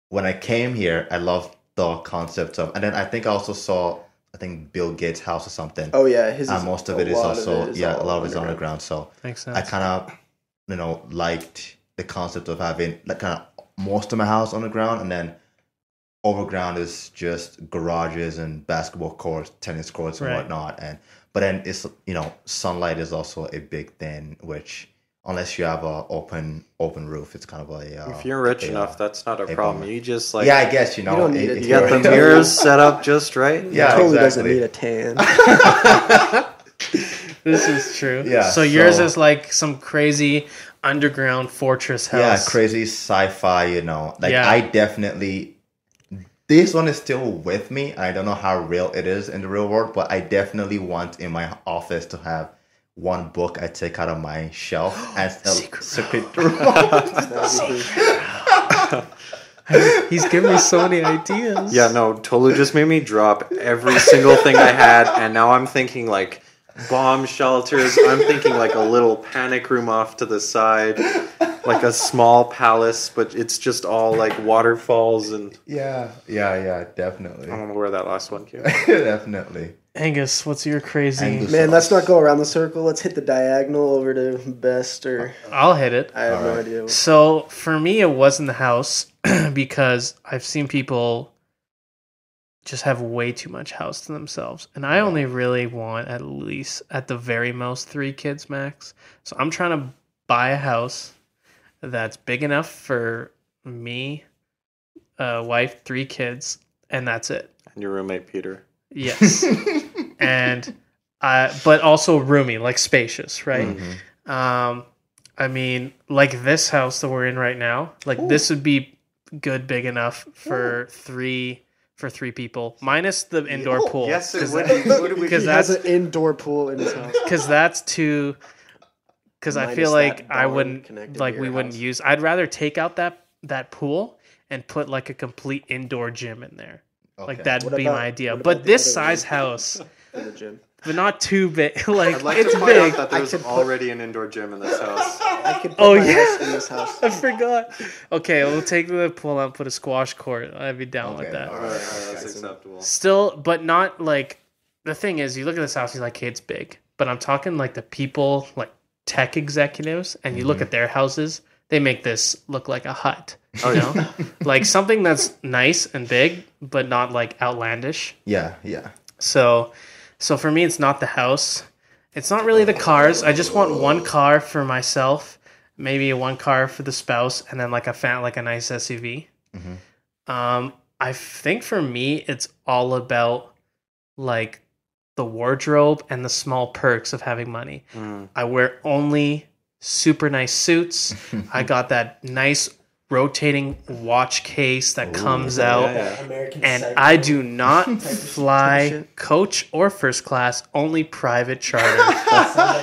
when I came here, I loved the concept of, and then I think I also saw, I think Bill Gates' house or something. Oh, yeah. His and most of it is lot also, it is yeah, a lot of it's underground. So Makes sense. I kind of, you know, liked the concept of having like kind of most of my house on the ground, and then overground is just garages and basketball courts, tennis courts, and Right. whatnot. And but then it's you know sunlight is also a big thing, which unless you have a open open roof, it's kind of a. Uh, If you're rich a, enough, that's not a a problem. bummer. You just like yeah, I guess you know. don't need it. if you got the mirrors set up just right. Yeah, totally doesn't need a tan. this is true. Yeah, So yours so- is like some crazy underground fortress house. Yeah, crazy sci-fi. You know, like Yeah. I definitely. This one is still with me. I don't know how real it is in the real world, but I definitely want in my office to have one book I take out of my shelf and a Secret secret He's giving me so many ideas. Yeah, no, Tolu just made me drop every single thing I had, and now I'm thinking like bomb shelters. I'm thinking like a little panic room off to the side, like a small palace, but it's just all like waterfalls, and yeah, yeah, yeah, definitely, I don't know where that last one came. definitely. Angus, what's your crazy? Angus. Man, let's not go around the circle. Let's hit the diagonal over to best or I'll hit it. I have no Alright. idea. So for me, it wasn't the house because I've seen people just have way too much house to themselves, and I only really want at least, at the very most, three kids max. So I'm trying to buy a house that's big enough for me, a wife, three kids, and that's it. And your roommate Peter. Yes, and uh, but also roomy, like spacious, right? Mhm. Um, I mean, like this house that we're in right now, like this would be good, big enough for three for three people, minus the indoor oh, pool. Yes, it 'Cause would. that- What do we- Because that's an indoor pool in his house. because that's too. Because I feel like I wouldn't like your we wouldn't use. I'd rather take out that that pool and put like a complete indoor gym in there. Like that'd What be about- my idea. But this size house, in the gym. But not too big. like, I'd like it's to point big. out that I there's could put- already an indoor gym in this house. I could put Oh, my yeah. house in this house. I forgot. Okay, we'll take the pool out and put a squash court. I'd be down with that. All right, all right, that's acceptable. Still, but not like the thing is, you look at this house, you're like, hey, it's big. But I'm talking like the people, like tech executives, and you look mm-hmm. at their houses, they make this look like a hut. Oh, You yeah. know? like something that's nice and big, but not like outlandish. Yeah, yeah. So, so for me, it's not the house. It's not really the cars. I just want one car for myself, maybe one car for the spouse, and then like a fan, like a nice SUV. Um, I think for me, it's all about like the wardrobe and the small perks of having money. Mm. I wear only super nice suits. I got that nice rotating watch case that comes out Yeah, yeah. And Psycho. I do not fly coach or first class, only private charter.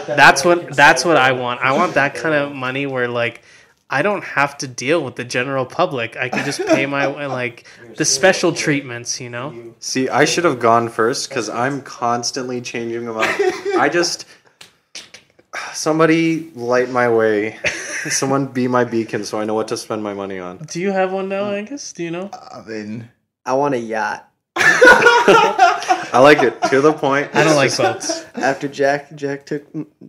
that's what that's what I want. I want that kind of money where like I don't have to deal with the general public. I can just pay my like the special treatments, you know. See, I should have gone first because I'm constantly changing them up. I just somebody light my way Someone be my beacon so I know what to spend my money on. Do you have one now, Angus? Do you know? I mean, I want a yacht. I like it. To the point. I don't like boats. After Jack, Jack took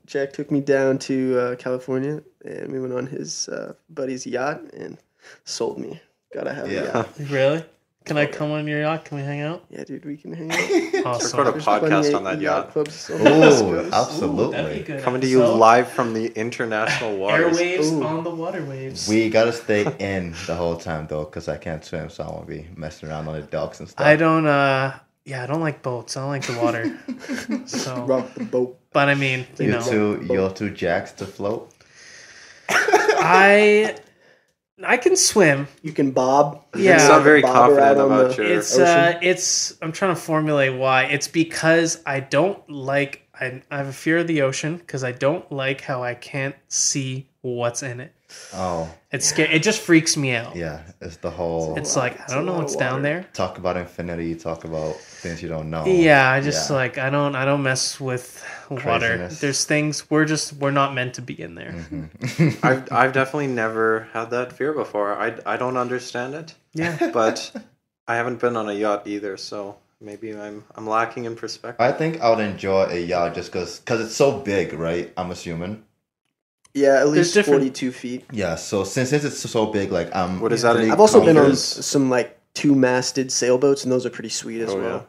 Jack took me down to uh, California, and we went on his uh, buddy's yacht and sold me. Gotta have Yeah. a yacht. Really? Can I come on your yacht? Can we hang out? Yeah, dude, we can hang out. Awesome. Record a There's podcast on that yacht. clubs on oh, Coast. Ooh, absolutely. good. Coming to you episode. live from the international waters. Airwaves Ooh. on the waterwaves. We gotta stay in the whole time though, because I can't swim, so I won't be messing around on the docks and stuff. I don't. uh Yeah, I don't like boats. I don't like the water. so, Rock the boat. but I mean, you You know, two, your two jacks to float. I I can swim. You can bob. Yeah. It's not very confident about the- your. It's uh, it's. I'm trying to formulate why. It's because I don't like. I, I have a fear of the ocean because I don't like how I can't see what's in it. Oh, It's scary. It just freaks me out. yeah, it's the whole It's lot- like I don't know lot what's down there. talk about infinity, talk about things you don't know. Yeah, I just Yeah. like I don't I don't mess with water. Craziness. There's things we're just we're not meant to be in there. Mm-hmm. I've I've definitely never had that fear before. I I don't understand it, Yeah. but I haven't been on a yacht either, so maybe I'm I'm lacking in perspective. I think I would enjoy a yacht just because cause it's so big, right? I'm assuming. Yeah, at least different- forty-two feet. Yeah, so since, since it's so big, like I'm. What is that? I've also been on some like two-masted sailboats, and those are pretty sweet as Oh, well.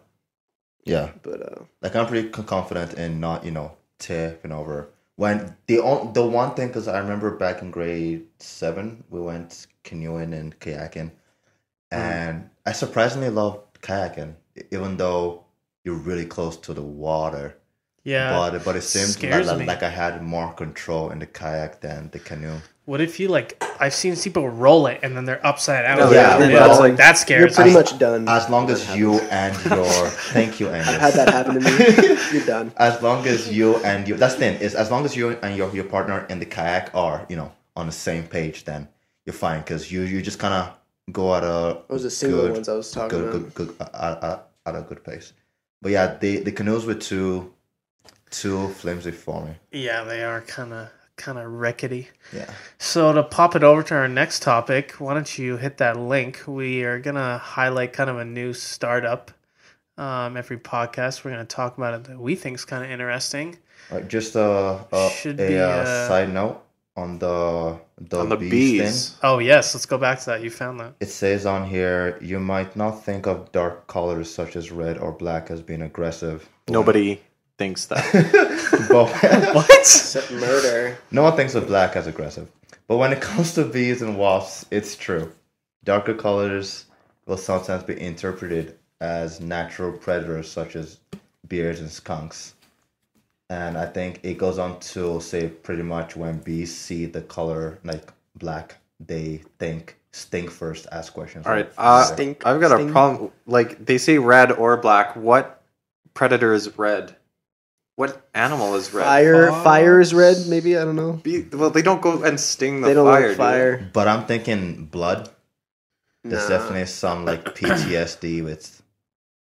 Yeah, But uh, like I'm pretty confident in not, you know, tipping over. When the on, the one thing, because I remember back in grade seven, we went canoeing and kayaking, and I surprisingly loved kayaking, even though you're really close to the water. Yeah. but but it seemed like, like I had more control in the kayak than the canoe. What if you like I've seen people roll it and then they're upside out. No, yeah, And well, that's like that you're pretty me. much done. As long as you and your thank you, Angus. I've had that happen to me, you're done. as long as you and you that's the thing is as long as you and your your partner in the kayak are you know on the same page, then you're fine because you you just kind of go at a Those are single good, ones I was talking good, about. good, good at, at, at a good pace. But yeah, the the canoes were too too flimsy for me. Yeah, they are kind of kind of rickety. Yeah. So to pop it over to our next topic, why don't you hit that link? We are gonna highlight kind of a new startup. Um, every podcast we're gonna talk about it that we think is kind of interesting. Right, just a a, Should a, be, uh, uh, side note on the the, on the bees, bees. thing. Oh yes, let's go back to that. You found that. It says on here you might not think of dark colors such as red or black as being aggressive. Nobody thinks that. but What? Murder. no one thinks of black as aggressive. But when it comes to bees and wasps, it's true. Darker colors will sometimes be interpreted as natural predators such as bears and skunks. And I think it goes on to say pretty much when bees see the color like black, they think stink first, ask questions. All right, uh, Stink. I've got a problem. Like they say red or black. What predator is red? What animal is red? Fire, Fox. fire is red. Maybe I don't know. Be- well, they don't go and sting the They don't fire. like do fire. But I'm thinking blood. There's Nah. definitely some like PTSD with?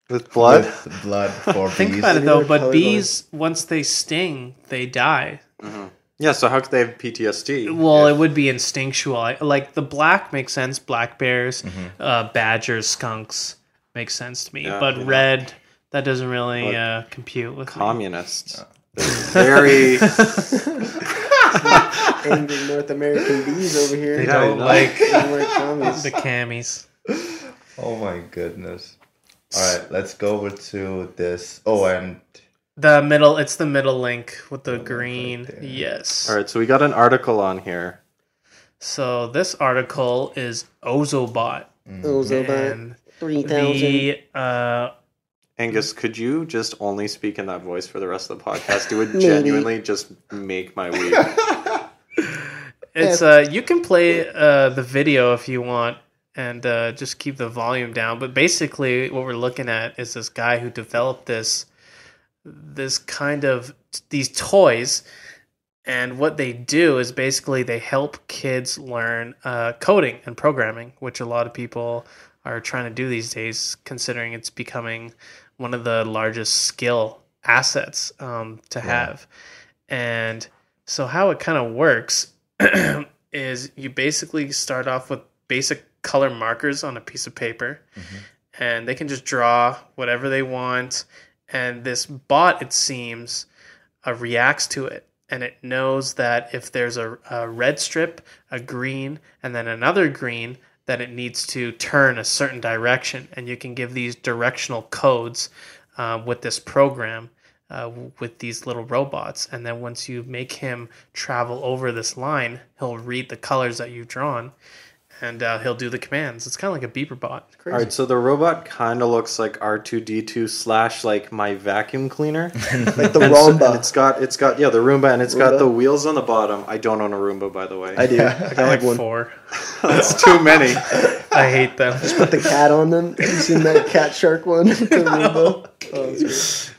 With blood. with blood for Think about it though. But colorblind. bees, once they sting, they die. Mhm. Yeah. So how could they have PTSD? Well, if- it would be instinctual. Like the black makes sense. Black bears, uh, badgers, skunks makes sense to me. Yeah, but yeah. red, that doesn't really But uh, compute with me. communists. They're very. Angry North American bees over here. They don't like They don't like commies. the camis. Oh my goodness. All right, let's go over to this. Oh, and The middle, it's the middle link with the link right green. there. yes. All right. So we got an article on here. So this article is Ozobot. Those are about And three thousand. the uh, Angus, could you just only speak in that voice for the rest of the podcast? It would genuinely just make my week. It's uh you can play uh the video if you want and uh just keep the volume down. But basically what we're looking at is this guy who developed this this kind of these toys and what they do is basically they help kids learn uh, coding and programming, which a lot of people are trying to do these days, considering it's becoming one of the largest skill assets um, to have. And so, how it kind of works is you basically start off with basic color markers on a piece of paper, and they can just draw whatever they want. And this bot, it seems, uh, reacts to it. And it knows that if there's a, a red strip, a green, and then another green, that it needs to turn a certain direction. And you can give these directional codes uh, with this program, uh, with these little robots. And then once you make him travel over this line, he'll read the colors that you've drawn and uh, he'll do the commands. It's kind of like a beeper bot. Crazy. All right, so the robot kind of looks like R two D two slash like my vacuum cleaner. like the And so- Roomba. and it's got it's got yeah the Roomba and it's got the wheels on the bottom. I don't own a Roomba by the way. I do. I I got have like one. four. That's too many. I hate them. Just put the cat on them. Have you seen that cat shark one? The Roomba? Oh, that's great.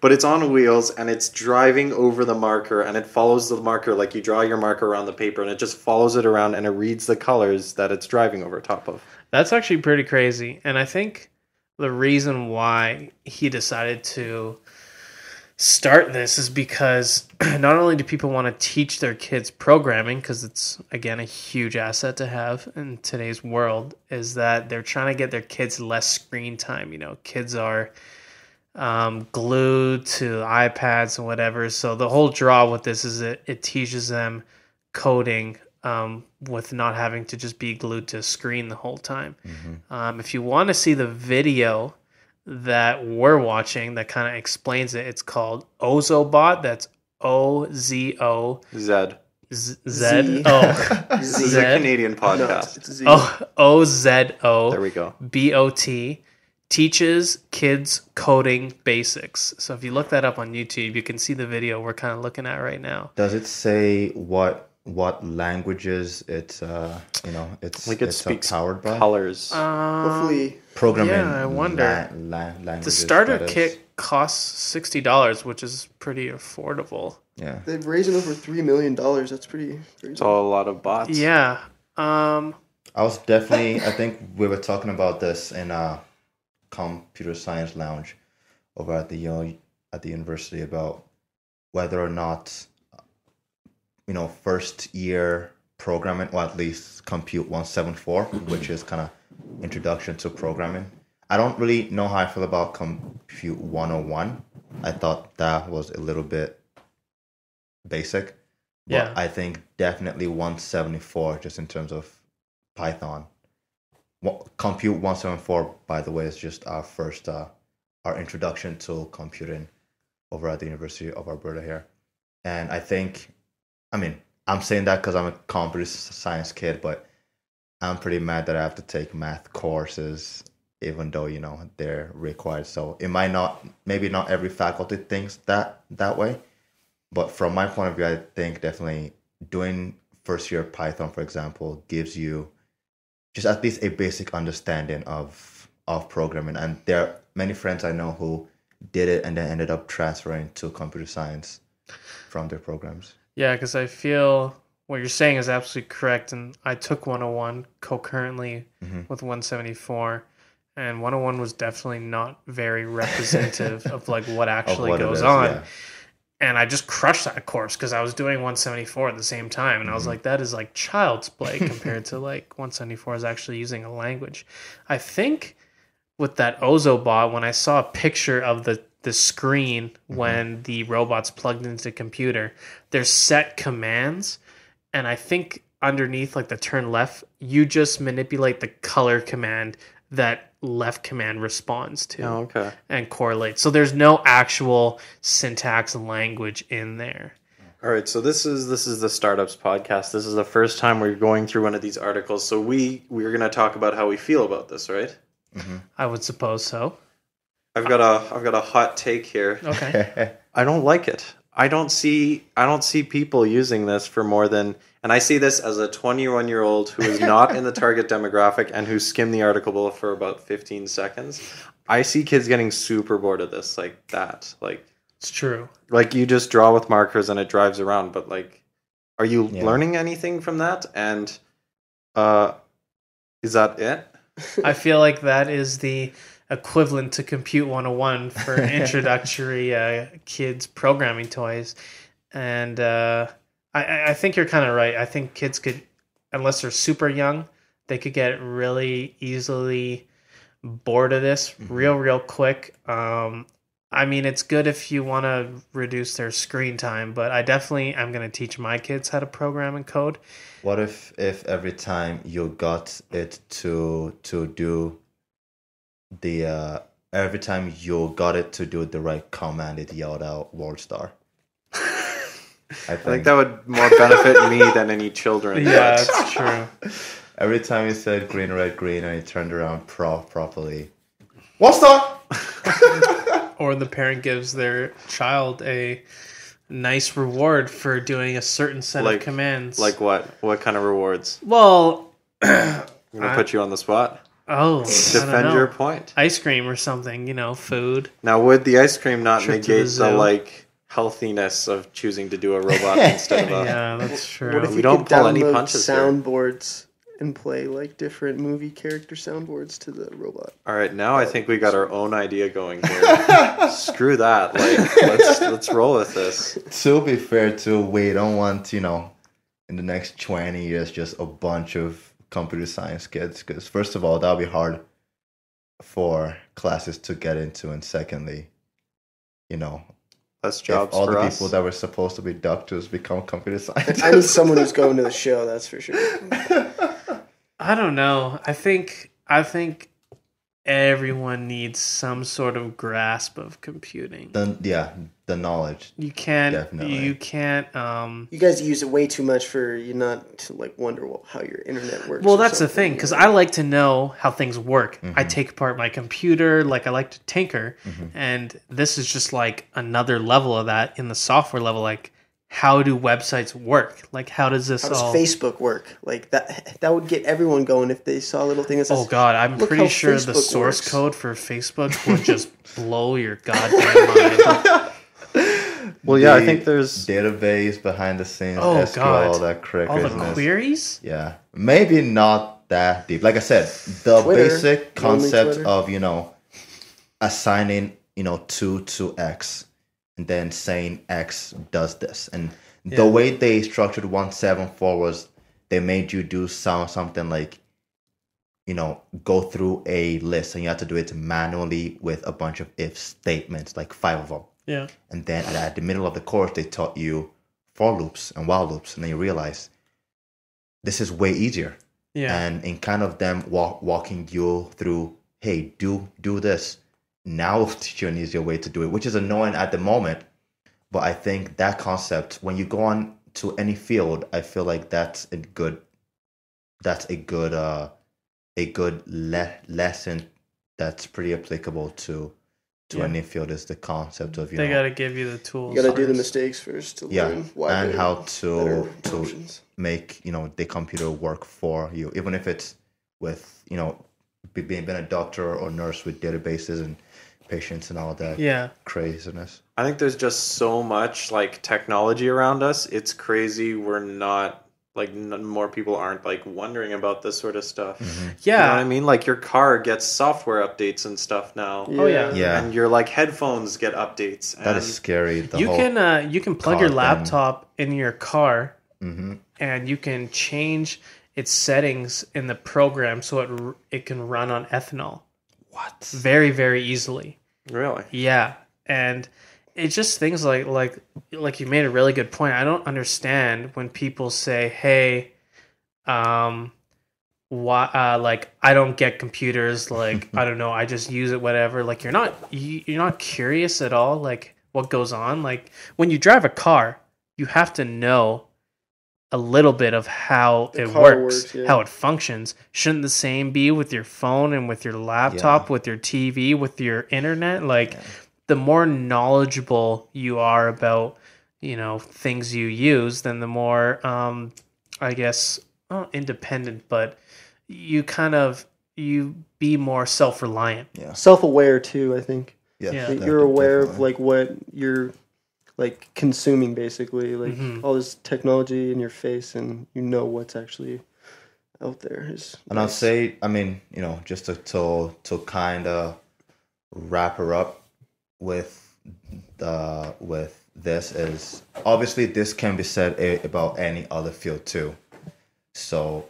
But it's on wheels and it's driving over the marker and it follows the marker like you draw your marker around the paper and it just follows it around and it reads the colors that it's driving over top of. That's actually pretty crazy. And I think the reason why he decided to start this is because not only do people want to teach their kids programming because it's again a huge asset to have in today's world is that they're trying to get their kids less screen time you know kids are um, glued to ipads and whatever so the whole draw with this is it, it teaches them coding um, with not having to just be glued to a screen the whole time um, if you want to see the video that we're watching that kind of explains it. It's called Ozobot. That's O Z O Zed. Z. Z. Oh, This is a Zed. Canadian No, podcast. it's Z. oh, O Z There we go. B O T teaches kids coding basics. So if you look that up on YouTube, you can see the video we're kind of looking at right now. Does it say what what languages it's uh you know it's Like it it's speaks powered by colors. Um, Hopefully, programming? yeah, I wonder. la- la- the starter kit costs sixty dollars, which is pretty affordable. Yeah. they've raised over three million dollars. That's pretty crazy. it's all a lot of bots. Yeah. Um, I was definitely. I think we were talking about this in a computer science lounge over at the uni- at the university about whether or not you know first year programming, or at least Compute One Seven Four, mm-hmm. which is kind of introduction to programming. I don't really know how I feel about Compute One Hundred One. I thought that was a little bit basic. But Yeah. I think definitely 174 just in terms of Python. Compute 174, by the way, is just our first, uh, our introduction to computing over at the University of Alberta here. And I think, I mean, I'm saying that because I'm a computer science kid, but I'm pretty mad that I have to take math courses, even though, you know, they're required. So it might not, maybe not every faculty thinks that that way. But from my point of view, I think definitely doing first year Python, for example, gives you just at least a basic understanding of of programming. And there are many friends I know who did it and then ended up transferring to computer science from their programs. Yeah, because I feel what you're saying is absolutely correct. And I took 101 concurrently Mhm. with 174. And 101 was definitely not very representative of like what actually what goes is, on. yeah. And I just crushed that course because I was doing 174 at the same time. And I Mm-hmm. was like, that is like child's play compared to like 174 is actually using a language. I think with that Ozobot, when I saw a picture of the the screen Mm-hmm. when the robot's plugged into the computer, there's set commands, and I think underneath like the turn left, you just manipulate the color command that left command responds to Oh, okay. and correlates. So there's no actual syntax language in there. All right, so this is this is the startups podcast. This is the first time we're going through one of these articles. So we we're going to talk about how we feel about this, right? Mm-hmm. I would suppose so. I've got a I've got a hot take here. Okay. I don't like it. I don't see I don't see people using this for more than and I see this as a 21 year old who is not in the target demographic and who skimmed the article for about 15 seconds. I see kids getting super bored of this like that. Like it's true. like you just draw with markers and it drives around, but like are you Yeah. learning anything from that? And uh is that it? I feel like that is the equivalent to Compute 101 for introductory uh, kids programming toys. And uh, I- I, think you're kind of right. I think kids could, unless they're super young, they could get really easily bored of this real, real quick. Um, I mean, it's good if you want to reduce their screen time, but I definitely am going to teach my kids how to program and code. What if if every time you got it to to do the uh every time you got it to do the right command it yelled out world star. I I think, think that would more benefit me than any children. Yeah, but- that's true. every time you said green red green and it turned around pro properly. World star. Or the parent gives their child a nice reward for doing a certain set Like- of commands. Like what? What kind of rewards? well, I'm gonna I- put you on the spot. Oh, Defend your point. ice cream or something, you know, food. Now, would the ice cream not Trip to the negate the, like healthiness of choosing to do a robot instead of a? Yeah, that's true. What if We you don't could pull any download punches here. soundboards and play like different movie character soundboards to the robot? All right, now I think we got our own idea going here. Screw that. Like, let's let's roll with this. To be fair too, we don't want, you know, in the next twenty years just a bunch of computer science kids because first of all that'll be hard for classes to get into and secondly, you know, Less if jobs all for the us. people that were supposed to be doctors become computer scientists. I need someone who's going to the show. That's for sure. I don't know. I think I think everyone needs some sort of grasp of computing. the, yeah, the knowledge. You can't Definitely. you can't um You guys use it way too much for you not to like wonder how your internet works. well that's the thing because i like to know how things work i Mhm. take apart my computer like i like to tinker Mhm. and this is just like another level of that in the software level like how do websites work like how does this How does all Facebook work? Like that that would get everyone going if they saw a little thing that says oh god i'm pretty how sure the source works." code for facebook would just blow your goddamn mind well, yeah, I think there's database behind the scenes, Oh, SQL, God. all that cra- all the queries Yeah, maybe not that deep. Like I said, the Twitter, basic concept of you know assigning you know two to X and then saying X does this, and Yeah. the way they structured one seven four was they made you do some something like you know go through a list and you have to do it manually with a bunch of if statements, like five of them. Yeah And then at the middle of the course, they taught you for loops and while loops, and then you realize this is way easier. yeah And in kind of them walk, walking you through, hey, do do this. Now we'll teach you an easier way to do it, which is annoying at the moment. But I think that concept, when you go on to any field, I feel like that's a good, that's a good, uh, a good le- lesson that's pretty applicable to to Yeah. any field is the concept of you know, they know got to give you the tools you got to do the mistakes first to Yeah, learn why and they're how to to options. make you know the computer work for you, even if it's with you know being being a doctor or nurse with databases and patients and all that yeah craziness. I think there's just so much like technology around us. It's crazy. We're not like n- more people aren't like wondering about this sort of stuff. Mm-hmm. You know yeah what I mean? Like your car gets software updates and stuff now. Oh, yeah. Yeah. And your like headphones get updates. That and is scary. The you can uh, you can plug your car thing. laptop in your car hmm and you can change its settings in the program so it r- it can run on ethanol what? very very easily. really. Yeah, and it's just things like like like you made a really good point. I don't understand when people say, "Hey, um, why?" Uh, like I don't get computers. Like I don't know. I just use it. Whatever. Like you're not you, you're not curious at all. Like what goes on. Like when you drive a car, you have to know a little bit of how The it works, works, yeah. how it functions. Shouldn't the same be with your phone and with your laptop, with your TV, with your internet? Like the more knowledgeable you are about, you know, things you use, then the more um I guess not independent, but you kind of you be more self-reliant. Yeah, Self-aware too, I think. Yeah, Yeah. That that- you're aware of like what you're like consuming basically, like Mhm. all this technology in your face and you know what's actually out there is And I'll say, I mean, you know, just to to, to kind of wrap her up with the with this is obviously this can be said a- about any other field too. So,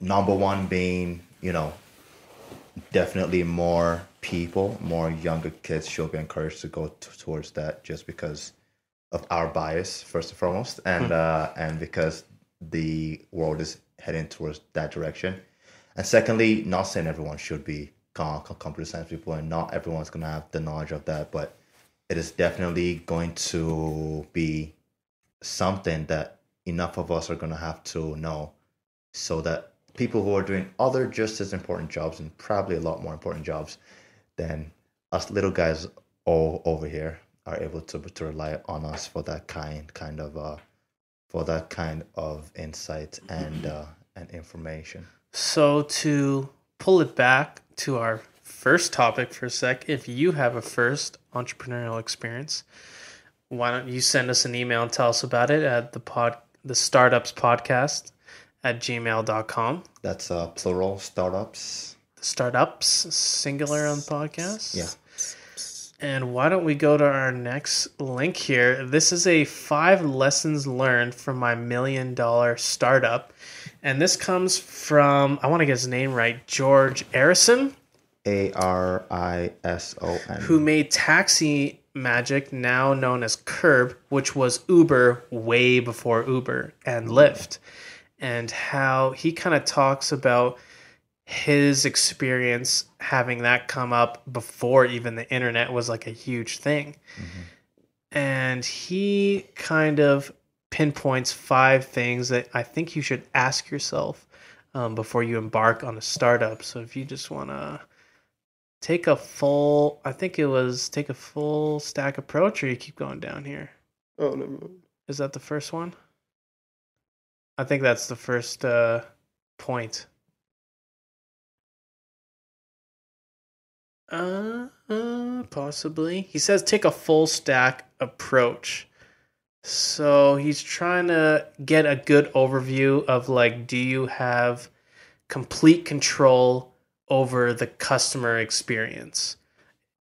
number one being, you know, definitely more people, more younger kids should be encouraged to go t- towards that just because of our bias, first and foremost, and uh, and because the world is heading towards that direction. And secondly, not saying everyone should be computer science people, and not everyone's gonna have the knowledge of that, but it is definitely going to be something that enough of us are gonna have to know, so that people who are doing other just as important jobs and probably a lot more important jobs than us little guys all over here are able to to rely on us for that kind kind of uh for that kind of insight and uh and information. So to pull it back to our first topic for a sec, if you have a first entrepreneurial experience, why don't you send us an email and tell us about it at the pod the startups podcast at gmail.com. That's uh plural startups. The startups singular on podcast. Yeah. And why don't we go to our next link here? This is a five lessons learned from my million dollar startup. And this comes from, I want to get his name right, George Arison, A R I S O N. who made Taxi Magic, now known as Curb, which was Uber way before Uber and Lyft. And how he kind of talks about his experience having that come up before even the internet was like a huge thing. Mm-hmm. And he kind of pinpoints five things that I think you should ask yourself um, before you embark on a startup. So if you just want to take a full, I think it was take a full stack approach, or you keep going down here. Oh, no. Is that the first one? I think that's the first uh, point. Uh, uh, possibly. He says take a full stack approach. So he's trying to get a good overview of like, do you have complete control over the customer experience?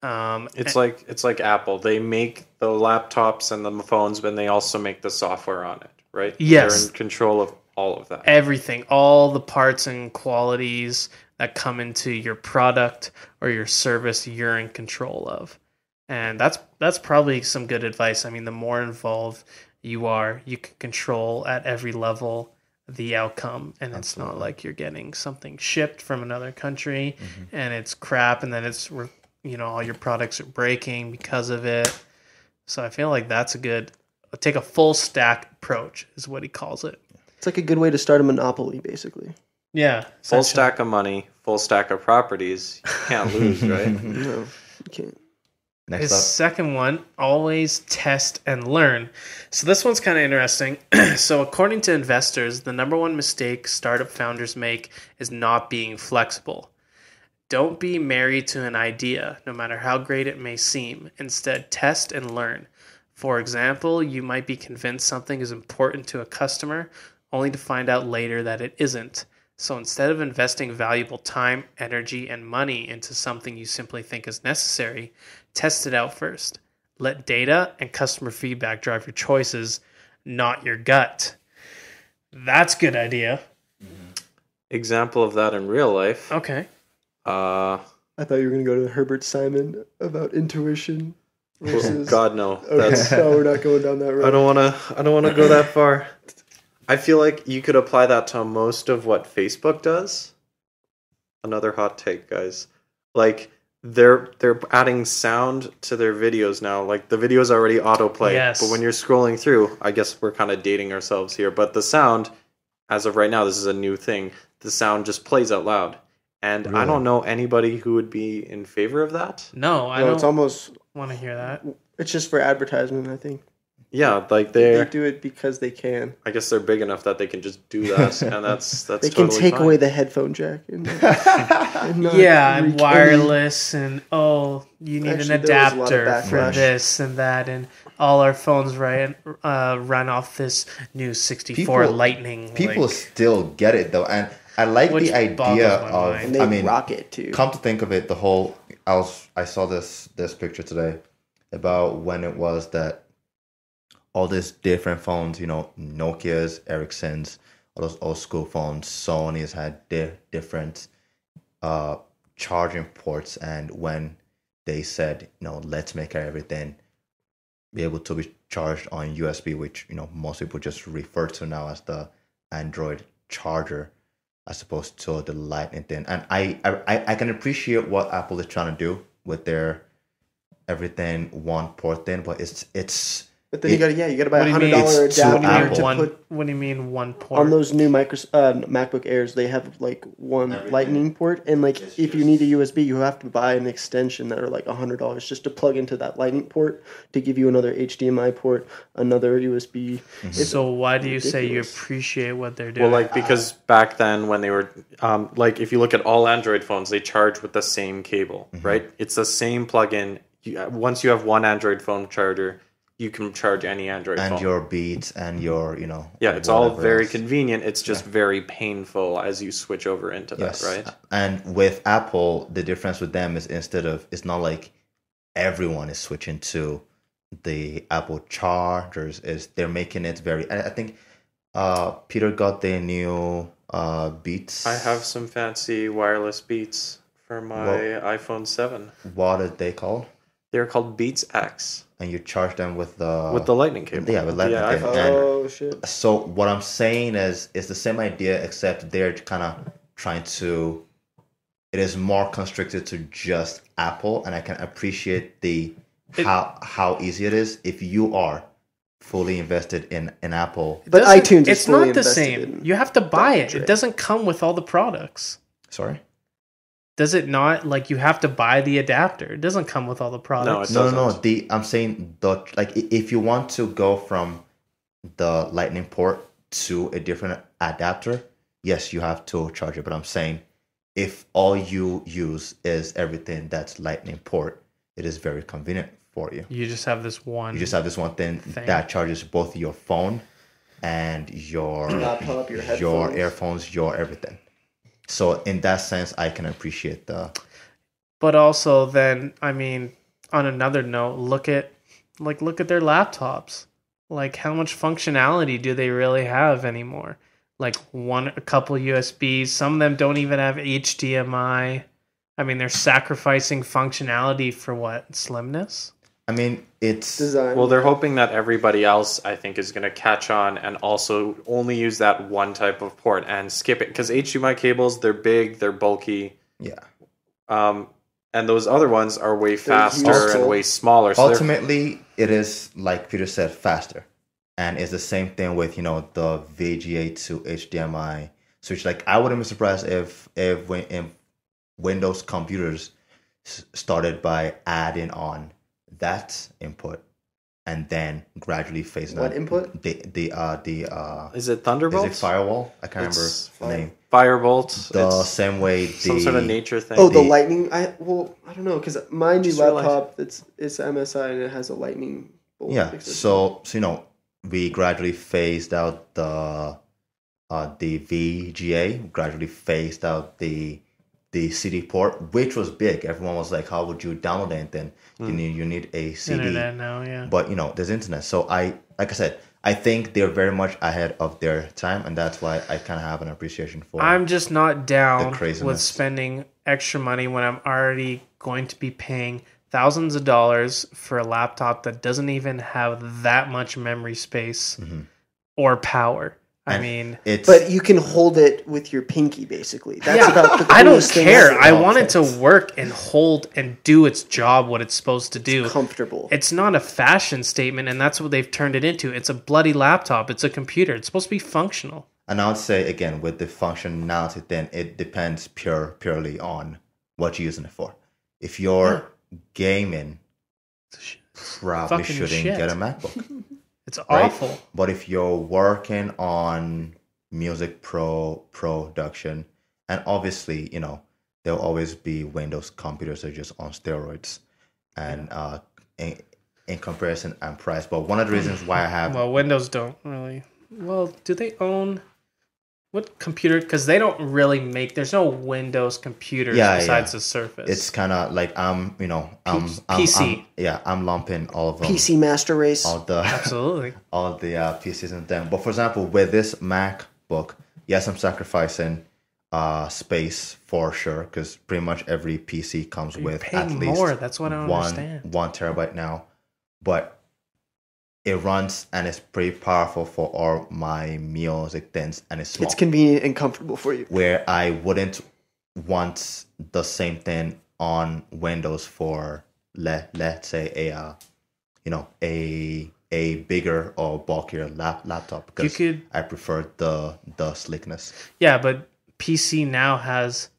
Um, It's like it's like Apple. They make the laptops and the phones, but they also make the software on it, right? Yes. They're in control of all of that. everything, all the parts and qualities that come into your product or your service you're in control of. And that's that's probably some good advice. I mean, the more involved you are, you can control at every level the outcome and it's not like you're getting something shipped from another country mm-hmm. and it's crap and then it's you know all your products are breaking because of it. So I feel like that's a good take a full stack approach is what he calls it. It's like a good way to start a monopoly, basically. Yeah. Full stack of money, full stack of properties. You can't lose, right? No, you can't. Next His up. second one, always test and learn. So this one's kind of interesting. so according to investors, the number one mistake startup founders make is not being flexible. Don't be married to an idea, no matter how great it may seem. Instead, test and learn. For example, you might be convinced something is important to a customer only to find out later that it isn't. So instead of investing valuable time, energy, and money into something you simply think is necessary, test it out first. Let data and customer feedback drive your choices, not your gut. That's a good idea. Example of that in real life. Okay. Uh, I thought you were gonna go to the Herbert Simon about intuition versus. God no. Okay, no, we're not going down that road. I don't want to. I don't want to go that far. I feel like you could apply that to most of what Facebook does. Another hot take, guys. Like they're they're adding sound to their videos now. Like the videos already autoplay, Yes. but when you're scrolling through, I guess we're kind of dating ourselves here. But the sound, as of right now, this is a new thing. The sound just plays out loud, and I don't know anybody who would be in favor of that. No, I No, it's don't almost. want to hear that. It's just for advertisement. I think Yeah, like they they're. do it because they can. I guess they're big enough that they can just do that, and that's that's. They can take fine. away the headphone jack. And, and not yeah, and wireless, and oh, you need Actually, an there was a lot of adapter for this and that, and all our phones run uh, run off this new sixty-four People- Lightning. People like- still get it though, and I like the idea of. mind. And they I mean, rock it too. come to think of it, the whole I was I saw this this picture today about when it was that all these different phones, you know, Nokia's, Ericsson's, all those old school phones, Sony's had di- different uh, charging ports. And when they said, you know, let's make everything be able to be charged on USB, which, you know, most people just refer to now as the Android charger as opposed to the lightning thing. And I, I, I can appreciate what Apple is trying to do with their everything one port thing, but it's it's But then you gotta yeah, you gotta buy a hundred dollar to What do you adapter to one? put What do you mean one port? on those new micro uh, MacBook Airs. They have like one Everything. Lightning port, and like It's if you need a USB, you have to buy an extension that are like a hundred dollars just to plug into that Lightning port to give you another HDMI port, another USB. It's so why do you say you appreciate what they're doing? Well, like because back then when they were um, like, if you look at all Android phones, they charge with the same cable, right? It's the same plug-in. You, uh, once you have one Android phone charger, you can charge any Android and phone. your beats and your you know yeah, it's all very else. convenient. It's just very painful as you switch over into yes that, right? and with apple the difference with them is instead of it's not like everyone is switching to the apple chargers is they're making it very and i think uh peter got the new uh beats I have some fancy wireless Beats for my iPhone Seven. what are they called They're called Beats X and you charge them with the with the Lightning cable. yeah, with lightning Yeah, cable. iPhone. And- Oh shit! so what i'm saying is it's the same idea except they're kind of trying to it is more constricted to just apple and i can appreciate the It- how how easy it is if you are fully invested in in apple But Doesn't- iTunes is it's fully not the same. in You have to buy it. It doesn't come with all the products. sorry Does it not? Like you have to buy the adapter. It doesn't come with all the products. It no no no the i'm saying the like if you want to go from the lightning port to a different adapter yes you have to charge it but i'm saying if all you use is everything that's lightning port it is very convenient for you You just have this one. You just have this one thing Thing. that charges both your phone and your Laptop, your your headphones. earphones, your everything. So in that sense, I can appreciate the but also then I mean, on another note, look at like look at their laptops. Like how much functionality do they really have anymore? Like one a couple USBs, some of them don't even have HDMI. I mean, they're sacrificing functionality for what? Slimness? I mean, it's design. Well, they're hoping that everybody else, I think, is going to catch on and also only use that one type of port and skip it because HDMI cables they're big, they're bulky, yeah. um, and those other ones are way faster useful. and way smaller. So Ultimately, it is like Peter said, faster, and it's the same thing with you know the VGA to HDMI switch. Like I wouldn't be surprised if if when if Windows computers started by adding on that input and then gradually phasing out. What out input? the the uh the uh is it Thunderbolt? Is it firewall? I can't It's remember the name. Firebolt. The it's same way the some sort of nature thing. oh, the the- lightning. I well, I don't know because my new Just realized- laptop it's it's MSI and it has a lightning. bolt yeah extension. so so you know we gradually phased out the uh the vga gradually phased out the the cd port which was big. Everyone was like how would you download anything? You hmm. need you need a cd Internet now, yeah. but you know there's internet. So i like i said i think they're very much ahead of their time and that's why i kind of have an appreciation for I'm just not down with spending extra money when I'm already going to be paying thousands of dollars for a laptop that doesn't even have that much memory space mm-hmm. or power. I mean, it's but you can hold it with your pinky, basically. That's yeah, about the I don't thing care. I want it to work and hold and do its job, what it's supposed to do. comfortable. It's not a fashion statement, and that's what they've turned it into. It's a bloody laptop. It's a computer. It's supposed to be functional. And I would say again with the functionality, then it depends pure purely on what you're using it for. If you're gaming, probably Fucking shouldn't shit. get a MacBook. It's right? awful. But if you're working on music pro production, and obviously, you know, there'll always be Windows computers that are just on steroids, and uh, in, in comparison and price. But one of the reasons why I have Well, Windows don't really. Well, do they own? What computer? Because they don't really make. There's no Windows computers Yeah, besides yeah. the Surface. It's kind of like I'm, you know, I'm, I'm, PC. I'm- yeah, I'm lumping all of them, PC Master Race. all the, absolutely. all the uh, PCs and them. But for example, with this MacBook, yes, I'm sacrificing uh, space for sure because pretty much every PC comes You're with at least more. That's what I don't one understand. one terabyte now, but it runs and it's pretty powerful for all my music things and it's small. It's convenient and comfortable for you. where I wouldn't want the same thing on Windows for let let's say a uh, you know a a bigger or bulkier lap, laptop because could- I prefer the the slickness. Yeah, but PC now has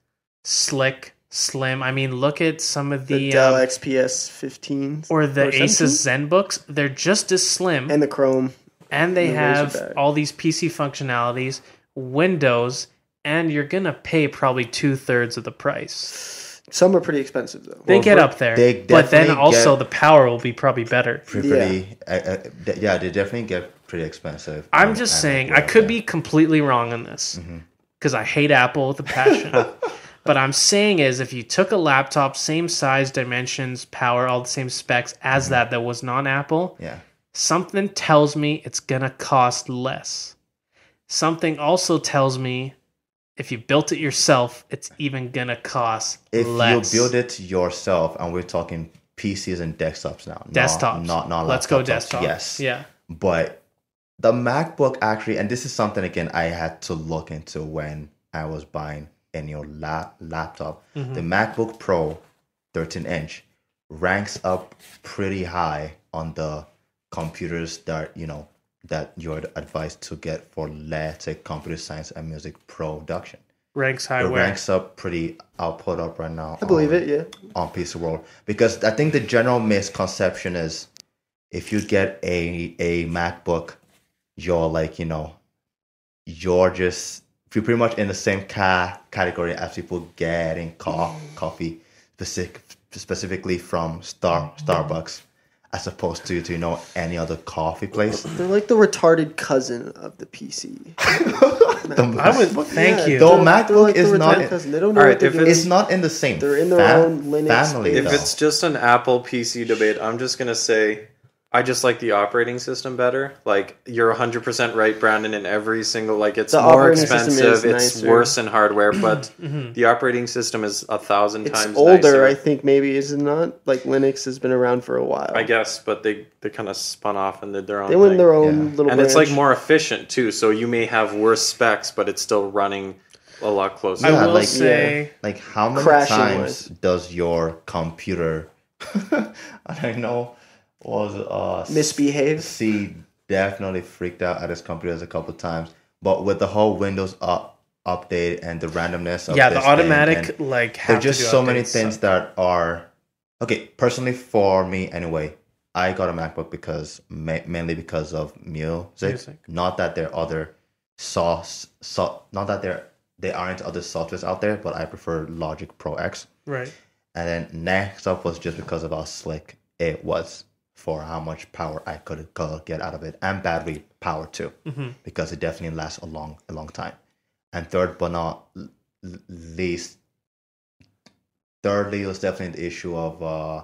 slick, slim. I mean, look at some of The, the, Dell um, XPS 15 or the 17? Asus ZenBooks. They're just as slim, and the Chrome. and they the have all these PC functionalities, Windows, and you're gonna pay probably two thirds of the price. Some are pretty expensive though. They Well, get up there, they but then also get- the power will be probably better. Pretty, pretty uh, uh, yeah, they definitely get pretty expensive. I'm and- just and saying, I could there. be completely wrong on this Mm-hmm. because I hate Apple with a passion. but I'm saying is, if you took a laptop, same size, dimensions, power, all the same specs as Mm-hmm. that, that was non Apple, yeah. something tells me it's gonna cost less. Something also tells me if you built it yourself, it's even gonna cost If less. you build it yourself, and we're talking PCs and desktops now, desktops, not not Let's go desktop. Yes, Yeah. but the MacBook actually, and this is something again I had to look into when I was buying a your lap, laptop. Mm-hmm. The MacBook Pro 13 inch ranks up pretty high on the computers that you know that you're advised to get for let's say computer science and music production. Ranks high It where ranks up pretty. I'll put up right now. I believe on- it. Yeah. on PC World because I think the general misconception is if you get a a MacBook, you're like you know, you're just you're pretty much in the same ca- category as people getting co- coffee specific, specifically from Star Starbucks, as opposed to to you know any other coffee place. They're like the retarded cousin of the PC. I would thank Yeah, you. Though MacBook like is not- retarded cousin. They don't know Alright, what they're if doing. It's not in the same. They're in their fam- own Linux family. base. If though. it's just an Apple PC debate, I'm just gonna say I just like the operating system better. Like you're 100% right, Brandon. In every single like, it's The more operating system is expensive. It's nicer. worse in hardware, but mm-hmm. the operating system is a thousand It's times older, nicer. I think. Maybe is it not? Like Linux has been around for a while. I guess, but they they kind of spun off and did their own. they went thing. their own Yeah. little. and it's like more efficient too. So you may have worse specs, but it's still running a lot closer. I will like- say, Like how many times wise. does your computer I don't know was uh misbehave. C definitely freaked out at his computers a couple times. But with the whole Windows up update and the randomness of yeah, this the automatic and like there have are just to do so many updates, things that are okay. Personally, for me anyway, I got a MacBook because ma- mainly because of music. Music. Not that there are other sauce, so, not that there there aren't other softwares out there, but I prefer Logic Pro X. right. And then next up was just because of how slick it was for how much power I could, get out of it and battery power too, Mhm. because it definitely lasts a long a long time. And third but not least, thirdly was definitely the issue of uh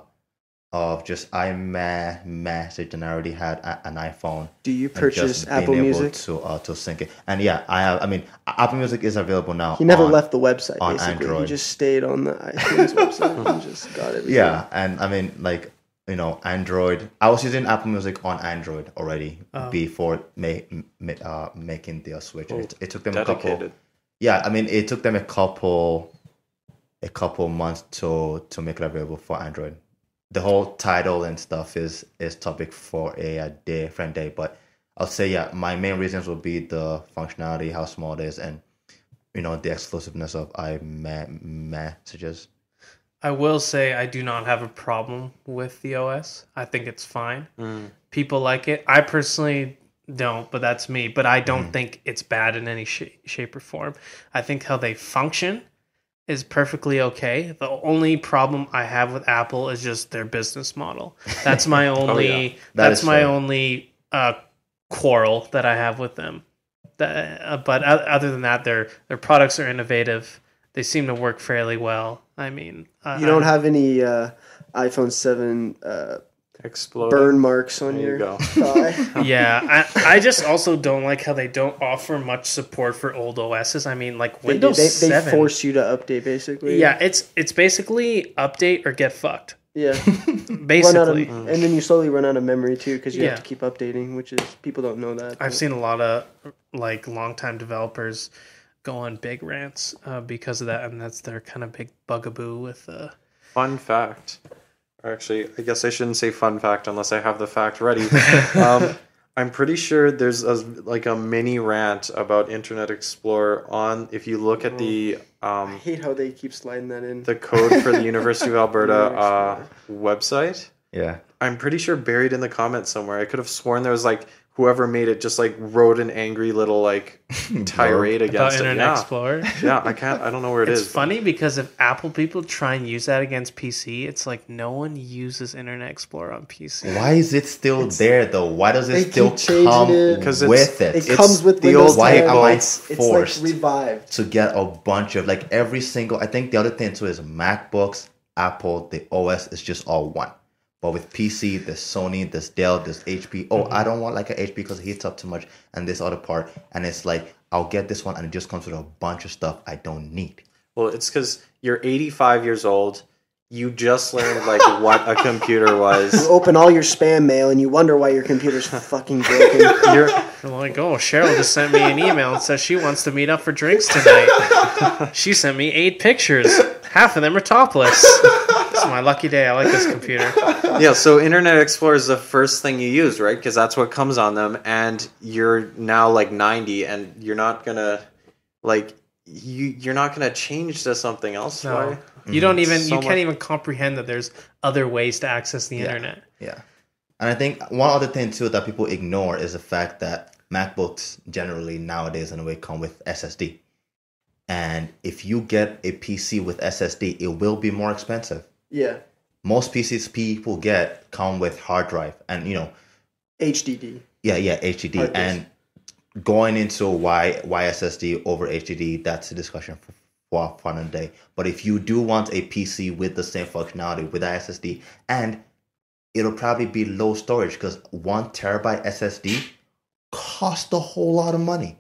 of just iMessage and I already had a, an iPhone Do you purchase Apple able Music? to uh, to sync it. And yeah, I have. I mean, Apple Music is available now. He never on- left the website. on Basically, he just stayed on the iTunes website and just got it. Yeah, and I mean, like you know, Android. I was using Apple Music on Android already Oh. before ma- ma- uh, making the switch. Oh, it, it took them a couple. Yeah, I mean, it took them a couple, a couple months to to make it available for Android. The whole title and stuff is is topic for a, a different day, but I'll say yeah, my main reasons will be the functionality, how small it is, and you know the exclusiveness of i iMessages. I will say I do not have a problem with the OS. I think it's fine. Mm. People like it. I personally don't, but that's me. But I don't think it's bad in any sh- shape or form. I think how they function is perfectly okay. The only problem I have with Apple is just their business model. That's my only. yeah. That that's my fair. only uh, quarrel that I have with them. That, uh, but other than that, their their products are innovative. They seem to work fairly well. I mean, uh, You don't I'm- have any uh, iPhone Seven uh, Explode. burn marks on There you your go. thigh. yeah, I, I just also don't like how they don't offer much support for old OSs. I mean, like They, Windows they, they Seven. force you to update basically. yeah, it's it's basically update or get fucked. Yeah. Run out of, Basically, and then you slowly run out of memory too because you Yeah. have to keep updating, which is people don't know that. I've but- seen a lot of like longtime developers go on big rants uh, because of that, and that's their kind of big bugaboo with. Uh, Fun fact. Or actually, I guess I shouldn't say fun fact unless I have the fact ready. um, I'm pretty sure there's a, like a mini rant about Internet Explorer on. If you look at the I um, hate how they keep sliding that in. the code for the University of Alberta uh, website, Yeah. I'm pretty sure buried in the comments somewhere. I could have sworn there was like whoever made it just like wrote an angry little like tirade against it. Internet Yeah. Explorer. yeah, I can't. I don't know where it It's is. funny because if Apple people try and use that against PC, it's like no one uses Internet Explorer on PC. Why is it still there though? Why does it still keep changing come it. 'Cause it's- with it? it it's comes with the Windows old 10. Why am I it's, it's forced? like revived. to get a bunch of like every single I think the other thing too is MacBooks, Apple, the OS is just all one. But with PC, there's Sony, there's Dell, there's HP. Oh, mm-hmm. I don't want like an HP because it heats up too much, and this other part, and it's like I'll get this one, and it just comes with a bunch of stuff I don't need. Well, it's because you're 85 years old. You just learned like what a computer was. You open all your spam mail and you wonder why your computer's fucking broken. You're They're like, oh, Cheryl just sent me an email and says she wants to meet up for drinks tonight. she sent me eight pictures. Half of them are topless. It's my lucky day. I like this computer. yeah. So Internet Explorer is the first thing you use, right? Because that's what comes on them, and you're now like 90, and you're not gonna like you. You're not gonna change to something else. No. Why? You don't mm-hmm. even, So you can't much- even comprehend that there's other ways to access the Yeah. internet. Yeah. And I think one other thing too that people ignore is the fact that MacBooks generally nowadays in a way come with SSD. And if you get a PC with SSD, it will be more expensive. Yeah. Most PCs people get come with hard drive and you know, HDD. yeah, yeah, HDD. Hard disk. And going into why why SSD over HDD, that's a discussion for for for another day. But if you do want a PC with the same functionality with that SSD, and it'll probably be low storage because one terabyte SSD costs a whole lot of money.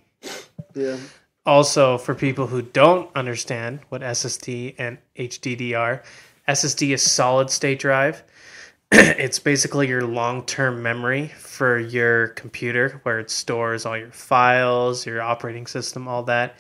Yeah. Also, for people who don't understand what SSD and HDD are, SSD is solid state drive. it's basically your long term memory for your computer where it stores all your files, your operating system, all that.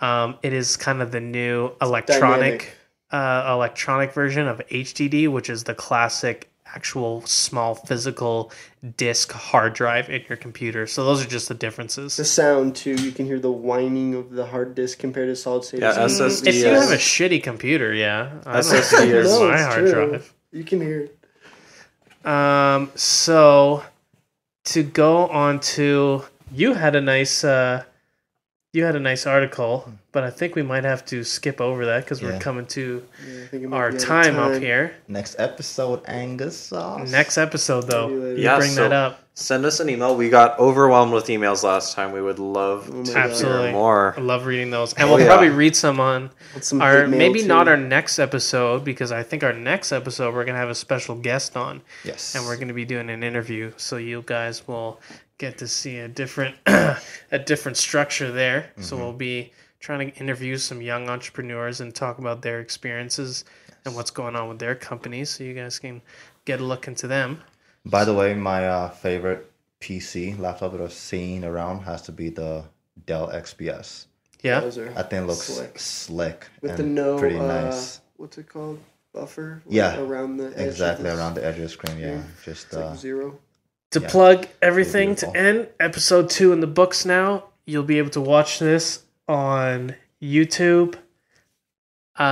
Um, it is kind of the new electronic uh, electronic version of HDD, which is the classic actual small physical disk hard drive in your computer. So those are just the differences. The sound too. You can hear the whining of the hard disk compared to solid state. Yeah, It's SSD If you Yes. have a shitty computer, yeah. SSD is- It's No, my it's hard true. drive. You can hear it. Um, so to go on to you had a nice uh, you had a nice article, hmm. but I think we might have to skip over that because we're coming to Yeah, I think it might our be out of time, up here. Next episode, Angus sauce. Next episode, though, you Yeah, bring so- that up. Send us an email. We got overwhelmed with emails last time. We would love Oh to Absolutely. hear more. I love reading those, and Oh, we'll yeah. probably read some on some our maybe too. not our next episode because I think our next episode we're gonna have a special guest on. Yes. and we're going to be doing an interview so you guys will get to see a different a different structure there so we'll be trying to interview some young entrepreneurs and talk about their experiences and what's going on with their companies so you guys can get a look into them By the way, my uh, favorite PC laptop that I've seen around has to be the Dell XPS. yeah Those are I think it looks Slick. slick, with and the no pretty uh, nice. What's it called? Buffer. like, Yeah, around the edge of Exactly around the edge of the screen. Yeah, Yeah. just It's like uh, zero. To Yeah. plug everything to end episode two in the books now. You'll be able to watch this on youtube uh,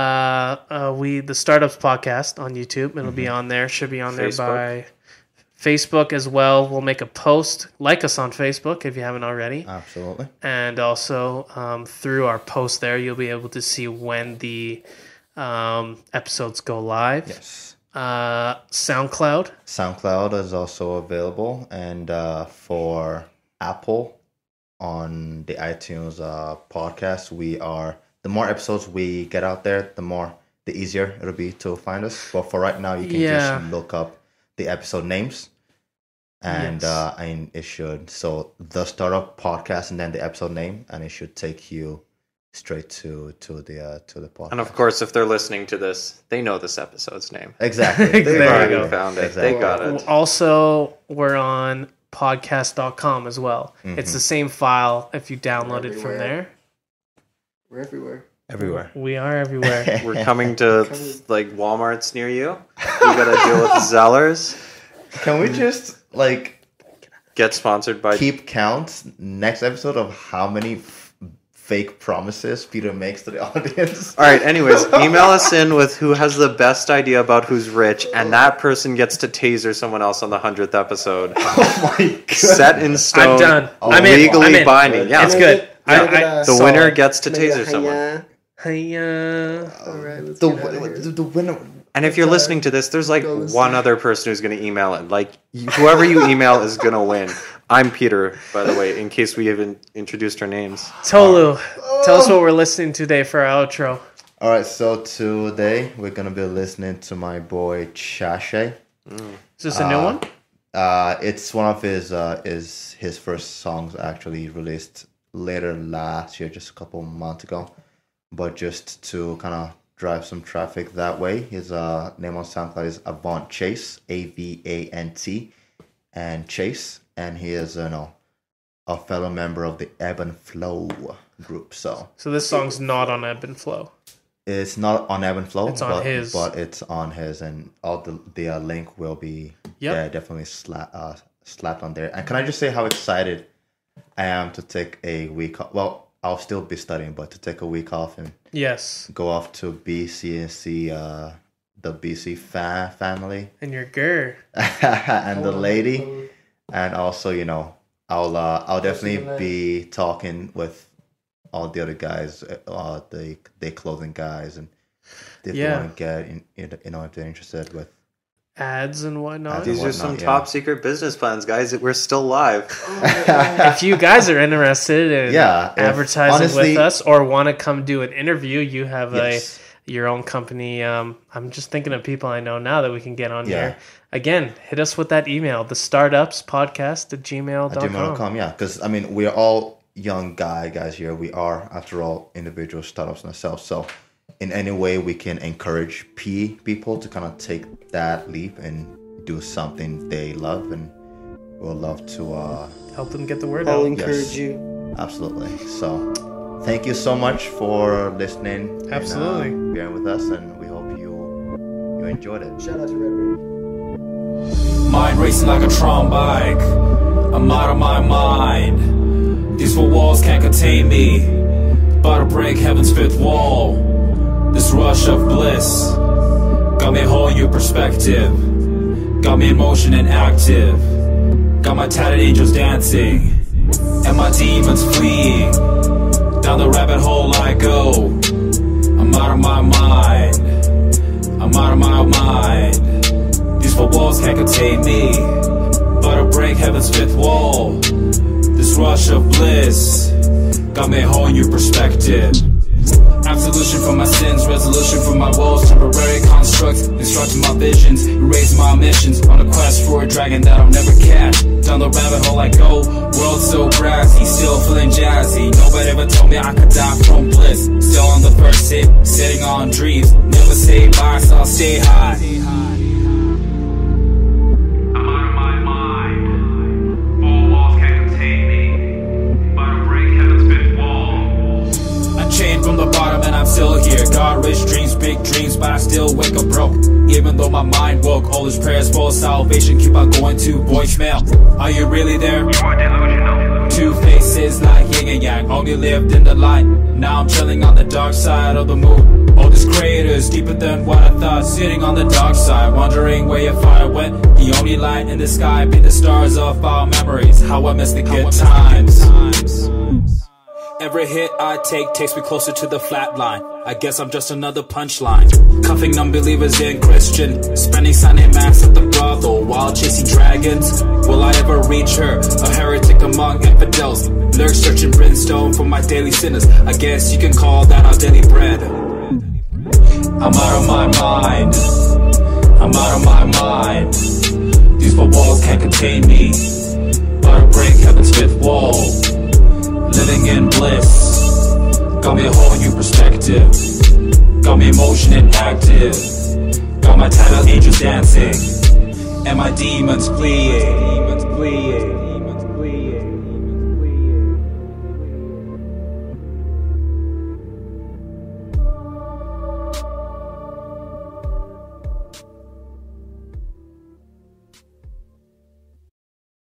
uh we the startups podcast on youtube. It'll be on there. Should be on there by facebook as well. We'll make a post. Like us on facebook if you haven't already. Absolutely. and also um, through our post there you'll be able to see when the um, episodes go live. Yes. Uh, soundcloud SoundCloud is also available, and uh, for Apple, on the iTunes uh, podcast. We are the more episodes we get out there, the more the easier it'll be to find us. But for right now, you can Yeah. just look up the episode names, and Yes. uh, and it should so the startup podcast and then the episode name, and it should take you straight to to the uh, to the podcast. And of course, if they're listening to this, they know this episode's name. exactly, There They've you already go. found it. Exactly. They got it. Also, we're on podcast.com as well. Mm-hmm. It's the same file if you download it from there. We're everywhere. everywhere. We are everywhere. We're coming to Coming. like Walmart's near you. You gotta deal with Zellers. Can we just like Get sponsored by keep count next episode of how many f- fake promises Peter makes to the audience? All right. Anyways, email us in with who has the best idea about who's rich, and that person gets to taser someone else on the hundredth episode. oh my god! Set in stone. I'm done. Oh, I'm in. legally I'm in. binding. Yeah. It's good. I, I, The winner gets to Can I taser get someone. hiya? Hiya. All right, let's The, get out of here. the, the winner. And if you're listening to this, there's like one other person who's going to email it. Like whoever you email is going to win. I'm Peter, by the way, in case we haven't introduced our names. Tolu, tell us what we're listening to today for our outro. All right, so today we're gonna be listening to my boy Chashay. Is this a new one? Uh, it's one of his uh, is his first songs actually released later last year, just a couple months ago. But just to kind of drive some traffic that way, his uh, name on SoundCloud is Avant Chase, A V A N T, and Chase, and he is you know a fellow member of the Ebb and Flow group. So So this song's not on Ebb and Flow. it's not on Ebb and Flow, It's on but, his. but it's on his, and all the the uh, link will be Yep. yeah definitely sla- uh, slapped on there. And can I just say how excited I am to take a week off? Well, I'll still be studying, but to take a week off and Yes. go off to BC and see uh, the BC fa- family And your girl. and the lady, and also you know I'll uh, I'll definitely be talking with all the other guys, uh, the the clothing guys, and if Yeah. they want to get in, you know if they're interested with. Ads and whatnot. Ads These are some yeah. top secret business plans, guys. We're still live. if you guys are interested in Yeah, advertising honestly- with us or want to come do an interview, you have Yes. a your own company. Um, I'm just thinking of people I know now that we can get on Yeah. here. Again, hit us with that email, the startups podcast at gmail.com. gmail.com yeah because i mean we're all young guy guys here we are after all individual startups ourselves so in any way we can encourage p people to kind of take that leap and do something they love and we'll love to uh Help them get the word out. I'll encourage Yes. you. absolutely so thank you so much for listening Absolutely. and, uh, bearing with us and we hope you you enjoyed it Shout out to Red Bird. Mind racing like a Tron bike. I'm out of my mind. These four walls can't contain me. About to break heaven's fifth wall. This rush of bliss got me a whole new perspective. Got me in motion and active. Got my tattered angels dancing. And my demons fleeing. Down the rabbit hole I go. I'm out of my mind. I'm out of my mind. These four walls can't contain me. But I break heaven's fifth wall. This rush of bliss got me a whole new perspective. Absolution from my sins, resolution from my woes, temporary constructs, instructing my visions, erasing my omissions, on a quest for a dragon that I'll never catch. Down the rabbit hole I go, world so brassy, still feeling jazzy. Nobody ever told me I could die from bliss. Still on the first hit, sitting on dreams. Never say bye, so I'll stay high. Dreams, but I still wake up broke. Even though my mind woke, all his prayers for salvation keep on going to voicemail. Are you really there? You are delusional. Two faces like yin and yang, only lived in the light. Now I'm chilling on the dark side of the moon. All this craters deeper than what I thought. Sitting on the dark side, wondering where your fire went. The only light in the sky be the stars of our memories. How I miss the good times. Every hit I take takes me closer to the flat line. I guess I'm just another punchline. Cuffing unbelievers in Christian. Spending Sunday mass at the brothel while chasing dragons. Will I ever reach her? A heretic among infidels. Lurk searching brimstone for my daily sinners. I guess you can call that our daily bread. I'm out of my mind. I'm out of my mind. These four walls can't contain me. But I break heaven's fifth wall. Living in bliss. Got me a whole new perspective. Got me emotion and active. Got my title angels dancing. And my demons fleeing.